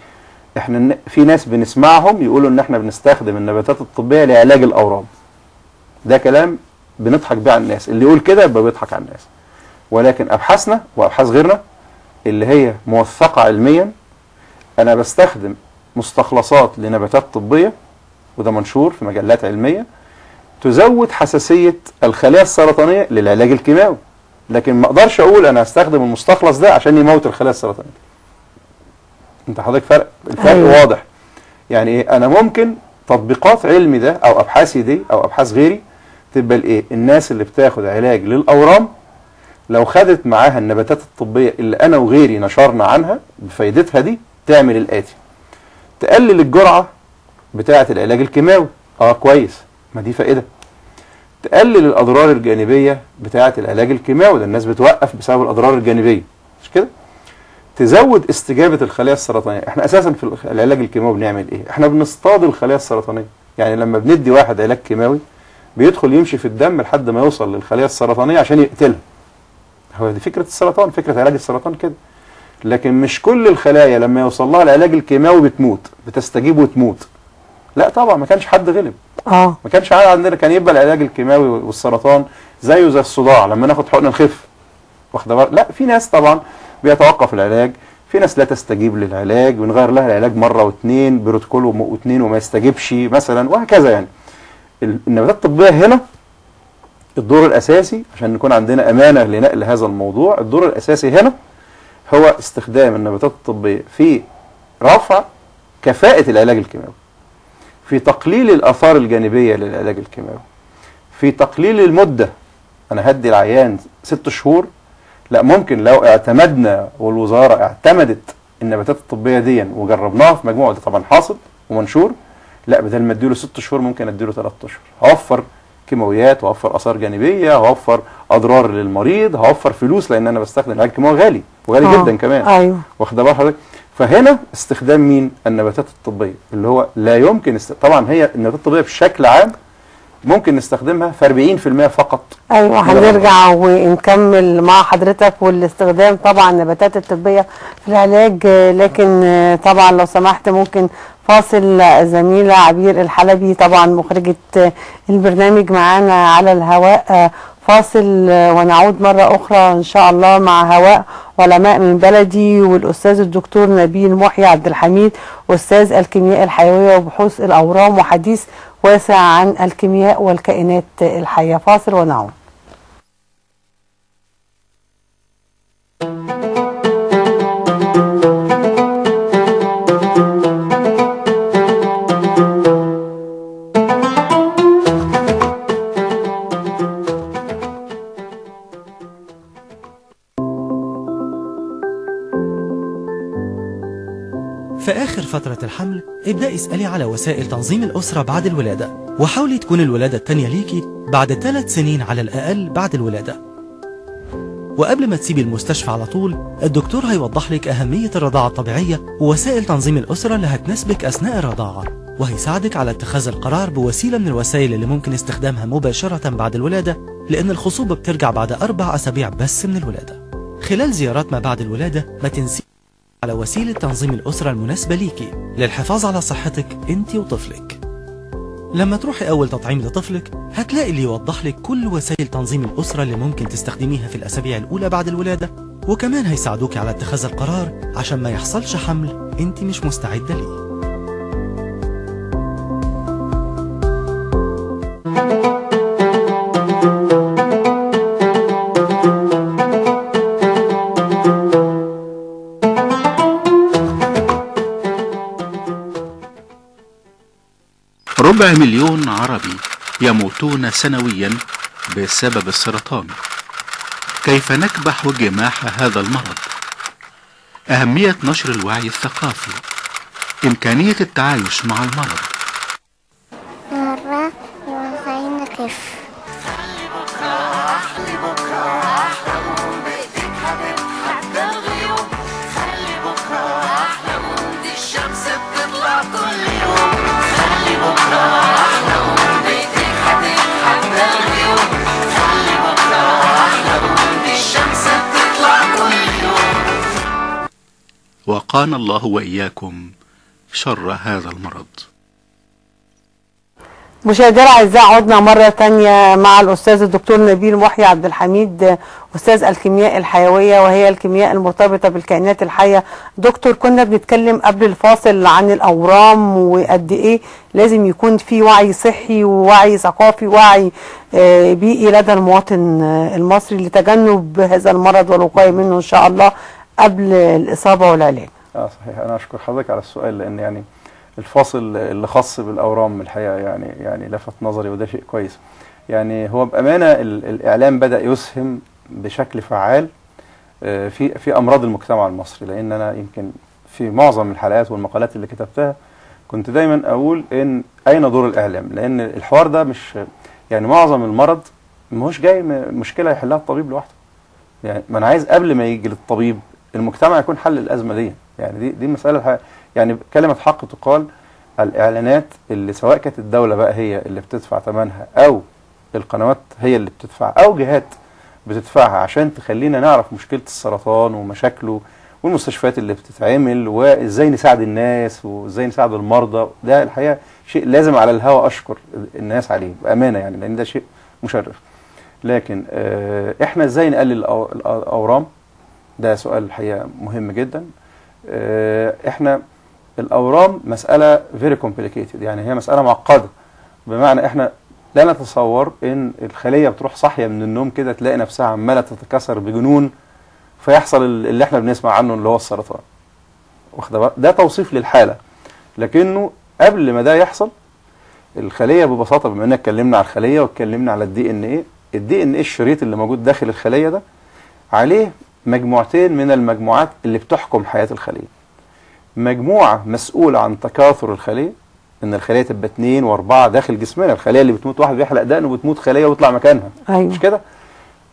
إحنا في ناس بنسمعهم يقولوا إن إحنا بنستخدم النباتات الطبية لعلاج الأورام. ده كلام بنضحك بيه على الناس. اللي يقول كده يبقى بيضحك على الناس. ولكن أبحاثنا وأبحاث غيرنا اللي هي موثقة علميا أنا بستخدم مستخلصات لنباتات طبية وده منشور في مجلات علمية تزود حساسية الخلايا السرطانية للعلاج الكيماوي. لكن ما أقدرش أقول أنا هستخدم المستخلص ده عشان يموت الخلايا السرطانية. أنت حضرتك فرق؟ الفرق أيوة. واضح. يعني إيه؟ أنا ممكن تطبيقات علمي ده أو ابحاثي دي أو أبحاث غيري تبقى الايه الناس اللي بتاخد علاج للأورام لو خدت معاها النباتات الطبية اللي أنا وغيري نشرنا عنها بفايدتها دي تعمل الآتي. تقلل الجرعة بتاعة العلاج الكيماوي. آه كويس. ما دي فائدة. تقلل الأضرار الجانبية بتاعة العلاج الكيماوي. ده الناس بتوقف بسبب الأضرار الجانبية. مش كده؟ تزود استجابة الخلايا السرطانية. إحنا أساسا في العلاج الكيماوي بنعمل إيه؟ إحنا بنصطاد الخلايا السرطانية. يعني لما بندي واحد علاج كيماوي بيدخل يمشي في الدم لحد ما يوصل للخلايا السرطانية عشان يقتلها. هو دي فكرة السرطان. فكرة علاج السرطان كده. لكن مش كل الخلايا لما يوصل لها العلاج الكيماوي بتموت بتستجيب وتموت. لا طبعا ما كانش حد غلب. آه. ما كانش عادي عندنا كان يبقى العلاج الكيماوي والسرطان زيه زي الصداع لما ناخد حقن نخف واخده بالك؟ لا في ناس طبعا بيتوقف العلاج في ناس لا تستجيب للعلاج بنغير لها العلاج مرة واثنين بروتوكول واثنين وما يستجيبش مثلا وهكذا يعني. ال- النباتات الطبية هنا الدور الأساسي عشان نكون عندنا أمانة لنقل هذا الموضوع الدور الأساسي هنا هو استخدام النباتات الطبية في رفع كفاءة العلاج الكيماوي في تقليل الآثار الجانبية للعلاج الكيماوي في تقليل المدة. أنا هدي العيان ست شهور لا ممكن لو اعتمدنا والوزارة اعتمدت النباتات الطبية دي وجربناها في مجموعة ده طبعا حاصل ومنشور لا بدل ما اديله ست شهور ممكن اديله ثلاث أشهر. هوفر كيماويات وهوفر آثار جانبية هوفر أضرار للمريض هوفر فلوس لأن أنا بستخدم العلاج الكيماوي غالي وغالي آه. جدا كمان. أيوه. واخده بال حضرتك؟ فهنا استخدام مين؟ النباتات الطبية اللي هو لا يمكن است... طبعا هي النباتات الطبية بشكل عام ممكن نستخدمها في 40% فقط. أيوه هنرجع ونكمل مع حضرتك والاستخدام طبعا النباتات الطبية في العلاج لكن طبعا لو سمحت ممكن فاصل زميلة عبير الحلبي طبعا مخرجة البرنامج معانا على الهواء. فاصل آه، ونعود مرة أخرى إن شاء الله مع هواء علماء من بلدي والأستاذ الدكتور نبيل محيي عبد الحميد أستاذ الكيمياء الحيوية وبحوث الأورام وحديث واسع عن الكيمياء والكائنات الحية. فاصل ونعود. فترة الحمل ابدأي اسألي على وسائل تنظيم الأسرة بعد الولادة وحاولي تكون الولادة التانية ليكي بعد ثلاث سنين على الأقل بعد الولادة. وقبل ما تسيبي المستشفى على طول الدكتور هيوضح لك أهمية الرضاعة الطبيعية ووسائل تنظيم الأسرة اللي هتناسبك أثناء الرضاعة وهيساعدك على اتخاذ القرار بوسيلة من الوسائل اللي ممكن استخدامها مباشرة بعد الولادة لأن الخصوبة بترجع بعد أربع أسابيع بس من الولادة. خلال زيارات ما بعد الولادة ما تنسي على وسيلة تنظيم الأسرة المناسبة ليكي. للحفاظ على صحتك انت وطفلك. لما تروحي أول تطعيم لطفلك هتلاقي اللي يوضح لك كل وسائل تنظيم الأسرة اللي ممكن تستخدميها في الأسابيع الأولى بعد الولادة. وكمان هيساعدوك على اتخاذ القرار عشان ما يحصلش حمل انت مش مستعدة ليه. مليون عربي يموتون سنويا بسبب السرطان. كيف نكبح جماح هذا المرض؟ أهمية نشر الوعي الثقافي. إمكانية التعايش مع المرض. وقانا الله وإياكم شر هذا المرض. مشاهدينا الاعزاء عدنا مرة تانية مع الأستاذ الدكتور نبيل محيي عبد الحميد أستاذ الكيمياء الحيوية وهي الكيمياء المرتبطة بالكائنات الحية. دكتور كنا بنتكلم قبل الفاصل عن الأورام وقد إيه لازم يكون في وعي صحي ووعي ثقافي ووعي آه، بيئي لدى المواطن آه، المصري لتجنب هذا المرض والوقايه منه إن شاء الله. قبل الإصابة والعلاج. آه صحيح. أنا أشكر حضرتك على السؤال لأن يعني الفاصل اللي خاص بالأورام الحقيقة يعني يعني لفت نظري وده شيء كويس. يعني هو بأمانة ال- الإعلام بدأ يسهم بشكل فعال آه، في في أمراض المجتمع المصري. لأن أنا يمكن في معظم الحلقات والمقالات اللي كتبتها كنت دايما أقول إن أين دور الإعلام؟ لأن الحوار ده مش يعني معظم المرض مش جاي مشكلة يحلها الطبيب لوحده. يعني ما أنا عايز قبل ما يجي للطبيب المجتمع يكون حل الأزمة دي. يعني دي دي مسألة الحقيقة. يعني كلمة حق تقال الإعلانات اللي سواء كانت الدولة بقى هي اللي بتدفع ثمنها أو القنوات هي اللي بتدفع أو جهات بتدفعها عشان تخلينا نعرف مشكلة السرطان ومشاكله والمستشفيات اللي بتتعمل وإزاي نساعد الناس وإزاي نساعد المرضى. ده الحقيقة شيء لازم على الهوا أشكر الناس عليه بأمانة يعني لأن ده شيء مشرف. لكن آه، إحنا إزاي نقلل الأورام؟ ده سؤال الحقيقة مهم جدا. آه، إحنا الأورام مسألة very complicated يعني هي مسألة معقدة. بمعنى إحنا لا نتصور إن الخلية بتروح صاحية من النوم كده تلاقي نفسها عمالة تتكاثر بجنون فيحصل ال- اللي إحنا بنسمع عنه اللي هو السرطان. واخده؟ ده توصيف للحالة. لكنه قبل ما ده يحصل الخلية ببساطة بما إننا اتكلمنا على الخلية واتكلمنا على الدي ان إيه الدي ان إيه الشريط اللي موجود داخل الخلية ده عليه مجموعتين من المجموعات اللي بتحكم حياة الخليه مجموعة مسؤولة عن تكاثر الخليه إن الخليه تبقى اثنين وأربعة داخل جسمنا الخليه اللي بتموت واحد بيحلق دقنه وبتموت خلية ويطلع مكانها. أيوه. مش كده؟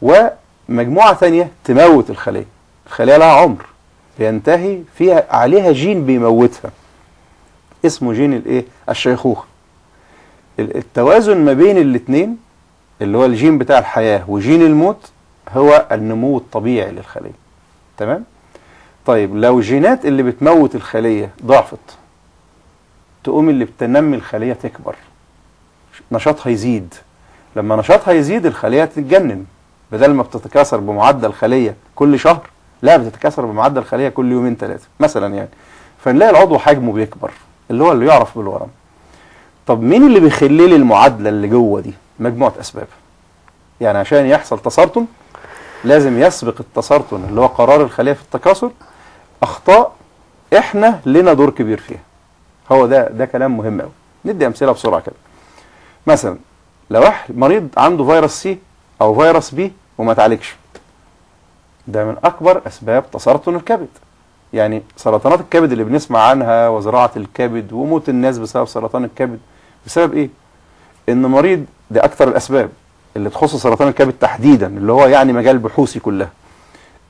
ومجموعة ثانية تموت الخليه الخلية لها عمر بينتهي فيها عليها جين بيموتها. اسمه جين الإيه؟ الشيخوخة. ال- التوازن ما بين الاثنين اللي هو الجين بتاع الحياة وجين الموت هو النمو الطبيعي للخلية. تمام؟ طيب لو الجينات اللي بتموت الخلية ضعفت تقوم اللي بتنمي الخلية تكبر. نشاطها يزيد. لما نشاطها يزيد الخلية تتجنن بدل ما بتتكاثر بمعدل خلية كل شهر لا بتتكاثر بمعدل خلية كل يومين ثلاثة مثلا يعني. فنلاقي العضو حجمه بيكبر اللي هو اللي يعرف بالورم. طب مين اللي بيخلي لي المعادلة اللي جوه دي؟ مجموعة أسباب. يعني عشان يحصل تسرطن لازم يسبق التسرطن اللي هو قرار الخلية في التكاثر أخطاء إحنا لنا دور كبير فيها. هو ده ده كلام مهم قوي ندي أمثلة بسرعة كده. مثلا لو واحد مريض عنده فيروس C أو فيروس B وما اتعالجش ده من أكبر أسباب تسرطن الكبد. يعني سرطانات الكبد اللي بنسمع عنها وزراعة الكبد وموت الناس بسبب سرطان الكبد بسبب إيه؟ إن مريض ده أكتر الأسباب. اللي تخص سرطان الكبد تحديدا اللي هو يعني مجال بحوثي كلها.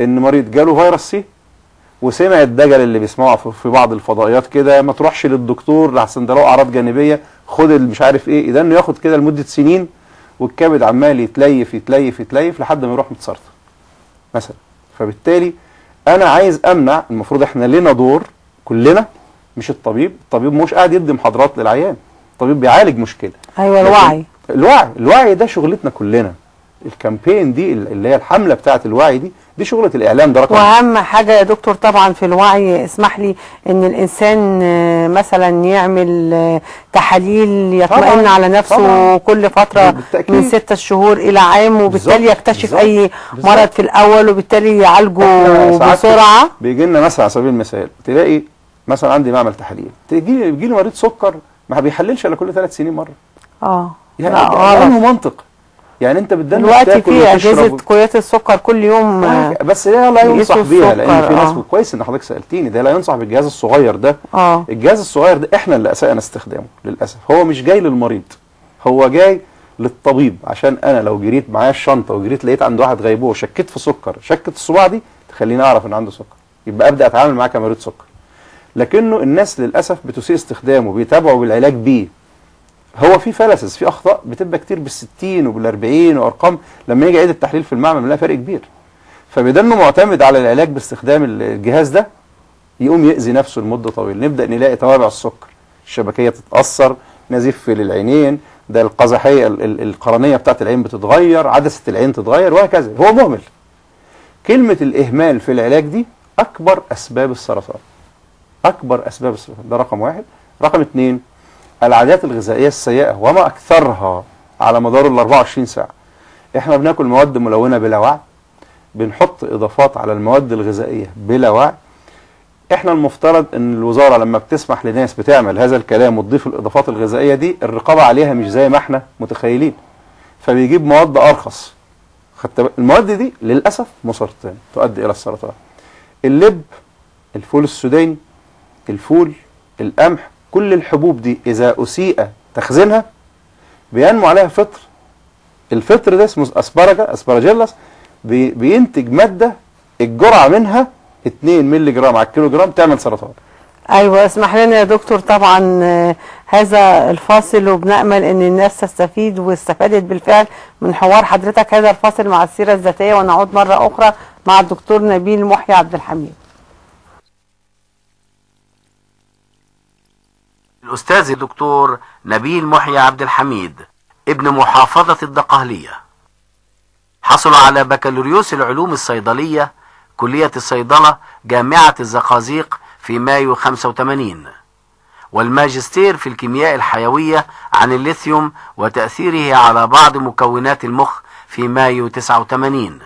إن مريض جاله فيروس C وسمع الدجل اللي بيسمعه في- بعض الفضائيات كده ما تروحش للدكتور لحسن ده له أعراض جانبية خد مش عارف إيه اذا انه ياخد كده لمدة سنين والكبد عمال يتليف يتليف يتليف لحد ما يروح متسرطن مثلا. فبالتالي أنا عايز أمنع المفروض إحنا لنا دور كلنا مش الطبيب. الطبيب مش قاعد يدي محاضرات للعيان. الطبيب بيعالج مشكلة. أيوه الوعي. الوعي الوعي ده شغلتنا كلنا الكامبين دي اللي هي الحملة بتاعه الوعي دي دي شغلة الإعلام ده رقم وأهم حاجة يا دكتور طبعا في الوعي اسمح لي إن الإنسان آه، مثلا يعمل آه، تحاليل يطمئن على نفسه طبعاً. كل فترة بالتأكيد. من ستة شهور إلى عام وبالتالي يكتشف بالظبط، أي بالظبط. مرض في الأول وبالتالي يعالجه بسرعة بيجي لنا مثلا على سبيل المثال تلاقي مثلا عندي معمل تحاليل تيجي لي بيجي لي مريض سكر ما بيحللش إلا كل ثلاث سنين مرة آه يعني انه منطق. يعني أنت بتدنس دلوقتي في أجهزة قياس السكر كل يوم آه، آه، بس ده لا ينصح بيها لأن في ناس آه. كويس إن حضرتك سألتيني ده لا ينصح بالجهاز الصغير ده. آه. الجهاز الصغير ده إحنا اللي اسأنا استخدامه للأسف. هو مش جاي للمريض هو جاي للطبيب عشان أنا لو جريت معايا الشنطة وجريت لقيت عند واحد غيبوبة وشكيت في سكر شكه الصباع دي تخليني أعرف ان عنده سكر. يبقى أبدأ أتعامل معاه كمريض سكر. لكنه الناس للأسف بتسيء استخدامه بيتابعوا بالعلاج بيه. هو في فلسس في أخطاء بتبقى كتير بال60 وبال40 وأرقام لما يجي يعيد التحليل في المعمل بنلاقي فرق كبير. فبدنه معتمد على العلاج باستخدام الجهاز ده يقوم يأذي نفسه لمدة طويلة. نبدأ نلاقي توابع السكر الشبكية تتأثر نزيف للعينين ده القزحية ال- ال- القرنية بتاعت العين بتتغير عدسة العين تتغير وهكذا. هو مهمل. كلمة الإهمال في العلاج دي أكبر أسباب السرطان. أكبر أسباب السرطان. ده رقم واحد. رقم اتنين العادات الغذائية السيئة وما أكثرها على مدار ال 24 ساعة. إحنا بناكل مواد ملونة بلا وعي بنحط إضافات على المواد الغذائية بلا وعي. إحنا المفترض إن الوزارة لما بتسمح لناس بتعمل هذا الكلام وتضيف الإضافات الغذائية دي الرقابة عليها مش زي ما إحنا متخيلين. فبيجيب مواد أرخص. خدت؟ المواد دي للأسف مسرطنه تؤدي إلى السرطان. اللب الفول السوداني الفول القمح كل الحبوب دي إذا اسيء تخزينها بينمو عليها فطر. الفطر ده اسمه Asperga- Aspergillus بي بينتج مادة الجرعة منها 2 مللي جرام على الكيلو جرام تعمل سرطان. أيوه اسمح لنا يا دكتور طبعا آه، هذا الفاصل وبنأمل إن الناس تستفيد واستفادت بالفعل من حوار حضرتك هذا الفاصل مع السيرة الذاتية ونعود مرة أخرى مع الدكتور نبيل محيي عبد الحميد. الأستاذ الدكتور نبيل محيي عبد الحميد ابن محافظة الدقهلية. حصل على بكالوريوس العلوم الصيدلية كلية الصيدلة جامعة الزقازيق في مايو 85 والماجستير في الكيمياء الحيوية عن الليثيوم وتأثيره على بعض مكونات المخ في مايو 89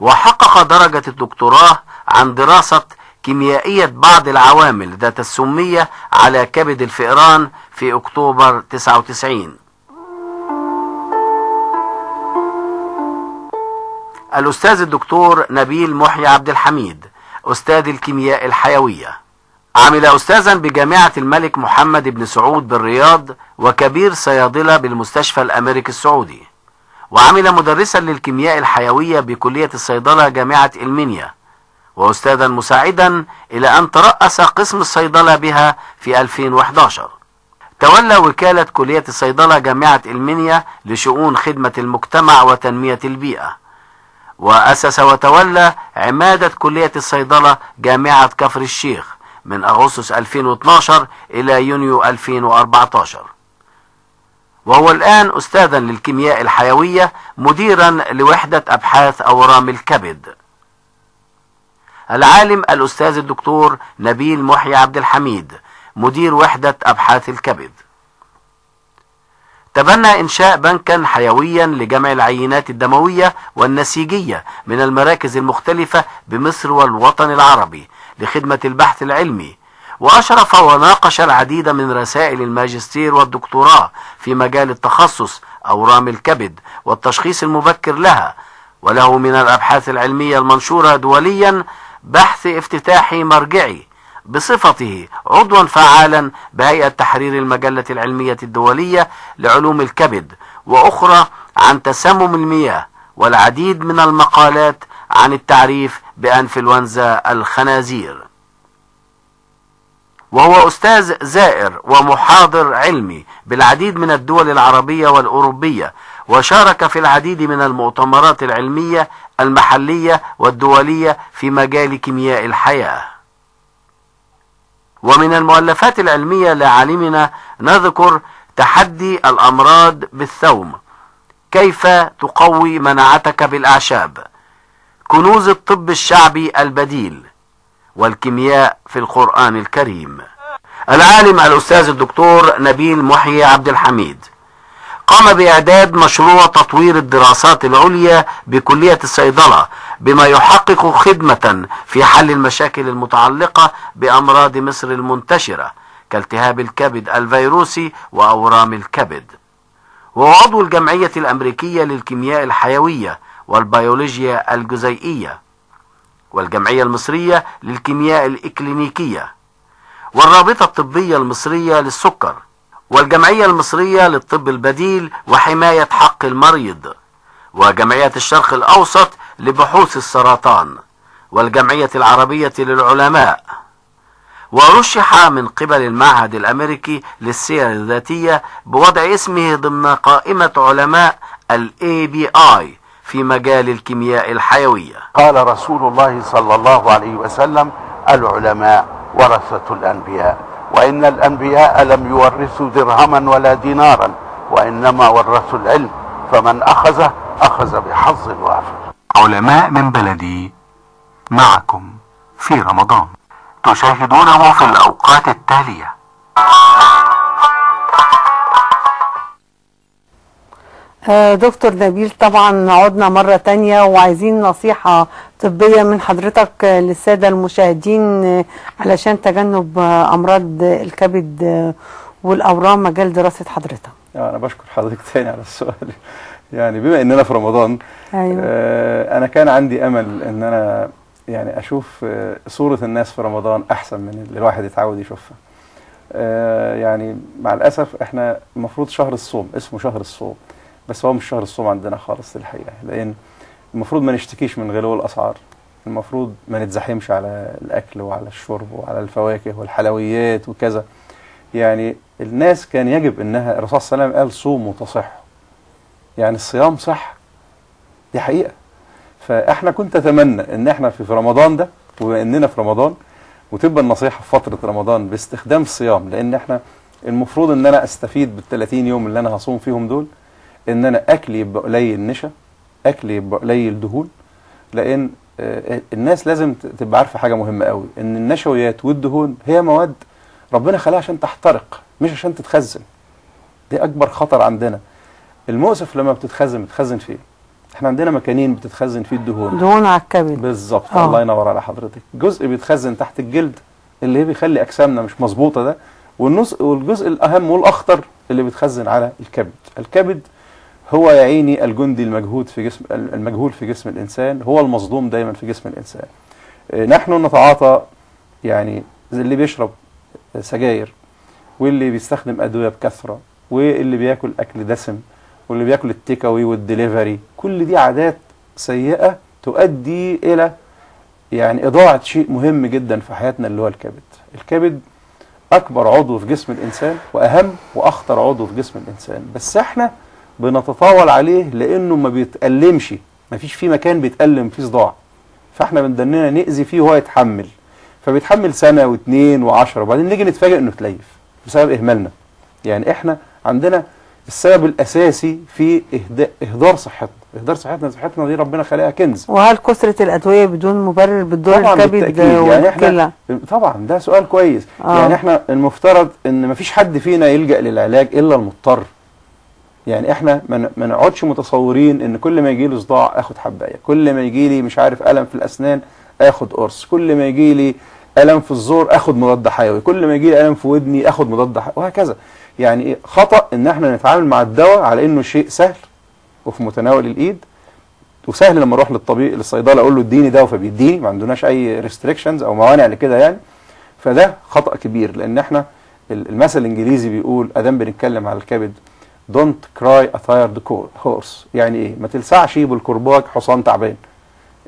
وحقق درجة الدكتوراه عن دراسة كيميائية بعض العوامل ذات السمية على كبد الفئران في أكتوبر 99 الأستاذ الدكتور نبيل محيي عبد الحميد أستاذ الكيمياء الحيوية. عمل أستاذا بجامعة الملك محمد بن سعود بالرياض وكبير صيادلة بالمستشفى الأمريكي السعودي. وعمل مدرسا للكيمياء الحيوية بكلية الصيدلة جامعة المنيا وأستاذا مساعدا إلى أن ترأس قسم الصيدلة بها في 2011 تولى وكالة كلية الصيدلة جامعة المنيا لشؤون خدمة المجتمع وتنمية البيئة. وأسس وتولى عمادة كلية الصيدلة جامعة كفر الشيخ من أغسطس 2012 إلى يونيو 2014 وهو الآن أستاذا للكيمياء الحيوية مديرا لوحدة أبحاث أورام الكبد. العالم الأستاذ الدكتور نبيل محيي عبد الحميد مدير وحدة أبحاث الكبد. تبنى إنشاء بنكا حيويا لجمع العينات الدموية والنسيجية من المراكز المختلفة بمصر والوطن العربي لخدمة البحث العلمي وأشرف وناقش العديد من رسائل الماجستير والدكتوراه في مجال التخصص أورام الكبد والتشخيص المبكر لها وله من الأبحاث العلمية المنشورة دوليا بحث افتتاحي مرجعي بصفته عضوا فعالا بهيئة تحرير المجلة العلمية الدولية لعلوم الكبد وأخرى عن تسمم المياه والعديد من المقالات عن التعريف بأنفلونزا الخنازير. وهو أستاذ زائر ومحاضر علمي بالعديد من الدول العربية والأوروبية وشارك في العديد من المؤتمرات العلمية المحلية والدولية في مجال كيمياء الحياة. ومن المؤلفات العلمية لعالمنا نذكر تحدي الأمراض بالثوم. كيف تقوي مناعتك بالأعشاب؟ كنوز الطب الشعبي البديل والكيمياء في القرآن الكريم. العالم الأستاذ الدكتور نبيل محيي عبد الحميد. قام بإعداد مشروع تطوير الدراسات العليا بكلية الصيدلة بما يحقق خدمة في حل المشاكل المتعلقة بأمراض مصر المنتشرة كالتهاب الكبد الفيروسي وأورام الكبد. وهو عضو الجمعية الأمريكية للكيمياء الحيوية والبيولوجيا الجزيئية والجمعية المصرية للكيمياء الإكلينيكية والرابطة الطبية المصرية للسكر. والجمعية المصرية للطب البديل وحماية حق المريض وجمعية الشرق الأوسط لبحوث السرطان والجمعية العربية للعلماء. ورشح من قبل المعهد الأمريكي للسير الذاتية بوضع اسمه ضمن قائمة علماء ال ABI في مجال الكيمياء الحيوية. قال رسول الله صلى الله عليه وسلم العلماء ورثة الأنبياء. وإن الأنبياء لم يورثوا درهما ولا دينارا وإنما ورثوا العلم فمن أخذه أخذ بحظ وافر علماء من بلدي معكم في رمضان. تشاهدونه في الأوقات التالية. دكتور نبيل طبعا عدنا مرة تانية وعايزين نصيحة طبية من حضرتك آه، للسادة المشاهدين آه، علشان تجنب آه، أمراض الكبد آه، والأورام مجال دراسة حضرتك. آه، أنا بشكر حضرتك تاني على السؤال. يعني بما إننا في رمضان أيوة. آه أنا كان عندي أمل إن أنا يعني أشوف آه صورة الناس في رمضان أحسن من اللي الواحد يتعود يشوفها. آه يعني مع الأسف إحنا المفروض شهر الصوم اسمه شهر الصوم. بس هو مش شهر الصوم عندنا خالص الحقيقة لأن المفروض ما نشتكيش من غلو الأسعار المفروض ما نتزحمش على الأكل وعلى الشرب وعلى الفواكه والحلويات وكذا. يعني الناس كان يجب إنها الرسول صلى الله عليه وسلم قال صوموا تصحوا. يعني الصيام صح دي حقيقة. فإحنا كنت أتمنى إن إحنا في رمضان ده وبما اننا في رمضان وتبقى النصيحة في فترة رمضان باستخدام الصيام لأن إحنا المفروض إن أنا أستفيد بال 30 يوم اللي أنا هصوم فيهم دول إن أنا أكلي يبقى قليل نشا أكلي يبقى قليل دهون لأن آه، الناس لازم تبقى عارفة حاجة مهمة قوي إن النشويات والدهون هي مواد ربنا خلاها عشان تحترق مش عشان تتخزن. دي أكبر خطر عندنا. المؤسف لما بتتخزن بتتخزن فين إحنا عندنا مكانين بتتخزن فيه الدهون. دهون على الكبد. بالظبط. آه. الله ينور على حضرتك. جزء بيتخزن تحت الجلد اللي هي بيخلي أجسامنا مش مظبوطة ده والنص والجزء الأهم والأخطر اللي بيتخزن على الكبد. الكبد هو يا عيني الجندي المجهود في جسم المجهول في جسم الإنسان هو المظلوم دايما في جسم الإنسان. آه، نحن نتعاطى يعني اللي بيشرب سجاير واللي بيستخدم أدوية بكثرة واللي بياكل أكل دسم واللي بياكل ال take away وال delivery. كل دي عادات سيئة تؤدي إلى يعني إضاعة شيء مهم جدا في حياتنا اللي هو الكبد. الكبد أكبر عضو في جسم الإنسان وأهم وأخطر عضو في جسم الإنسان. بس إحنا بنتطاول عليه لأنه ما بيتألمش. ما فيش فيه مكان بيتألم فيه صداع فإحنا بندننا نأذي فيه وهو يتحمل. فبيتحمل سنة واثنين وعشرة وبعدين نيجي نتفاجئ إنه تليف بسبب إهمالنا. يعني إحنا عندنا السبب الأساسي في إهدار صحتنا. إهدار صحتنا صحتنا دي ربنا خلقها كنز. وهل كثرة الأدوية بدون مبرر بتضر الكبد يعني؟ إحنا طبعا ده سؤال كويس. آه. يعني إحنا المفترض إن مفيش حد فينا يلجأ للعلاج إلا المضطر. يعني إحنا ما نقعدش متصورين إن كل ما يجي لي صداع آخد حباية كل ما يجي لي مش عارف ألم في الأسنان آخد قرص كل ما يجي لي ألم في الزور آخد مضاد حيوي كل ما يجي لي ألم في ودني آخد مضاد حيوي وهكذا يعني إيه؟ خطأ إن إحنا نتعامل مع الدواء على إنه شيء سهل وفي متناول الإيد وسهل لما أروح للطبيب للصيدلة أقول له اديني دواء فبيديني ما عندناش أي restrictions أو موانع لكده يعني فده خطأ كبير لأن إحنا ال- المثل الإنجليزي بيقول مادام بنتكلم على الكبد cry a tired co- horse. يعني إيه؟ ما تلسعش بالكرباج حصان تعبان.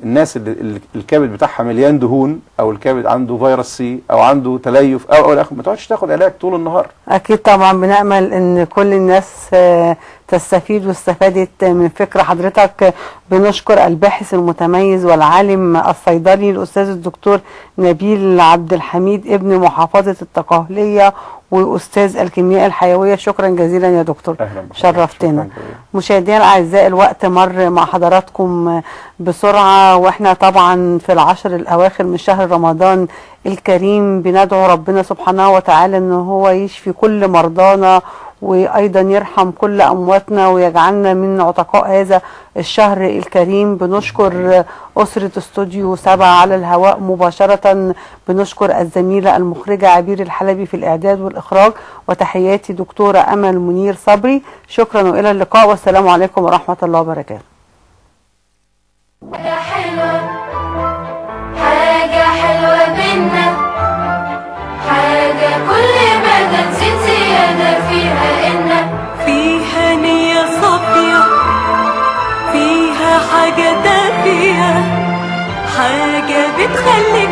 الناس اللي الكبد بتاعها مليان دهون أو الكبد عنده فيروس C أو عنده تليف أو أو ما تقعدش تاخد علاج طول النهار. أكيد طبعا بنأمل إن كل الناس آه، تستفيد واستفادت من فكرة حضرتك بنشكر الباحث المتميز والعالم الصيدلي الأستاذ الدكتور نبيل عبد الحميد ابن محافظة التقهلية وأستاذ الكيمياء الحيوية شكرا جزيلا يا دكتور. شرفتنا. مشاهدينا الأعزاء الوقت مر مع حضراتكم بسرعة وإحنا طبعا في العشر الأواخر من شهر رمضان الكريم بندعو ربنا سبحانه وتعالى إن هو يشفي كل مرضانا وأيضا يرحم كل أمواتنا ويجعلنا من عتقاء هذا الشهر الكريم. بنشكر أسرة استوديو سبعة على الهواء مباشرة. بنشكر الزميلة المخرجة عبير الحلبي في الإعداد والإخراج وتحياتي دكتورة أمل منير صبري. شكرا وإلى اللقاء والسلام عليكم ورحمة الله وبركاته. حاجة بتخليك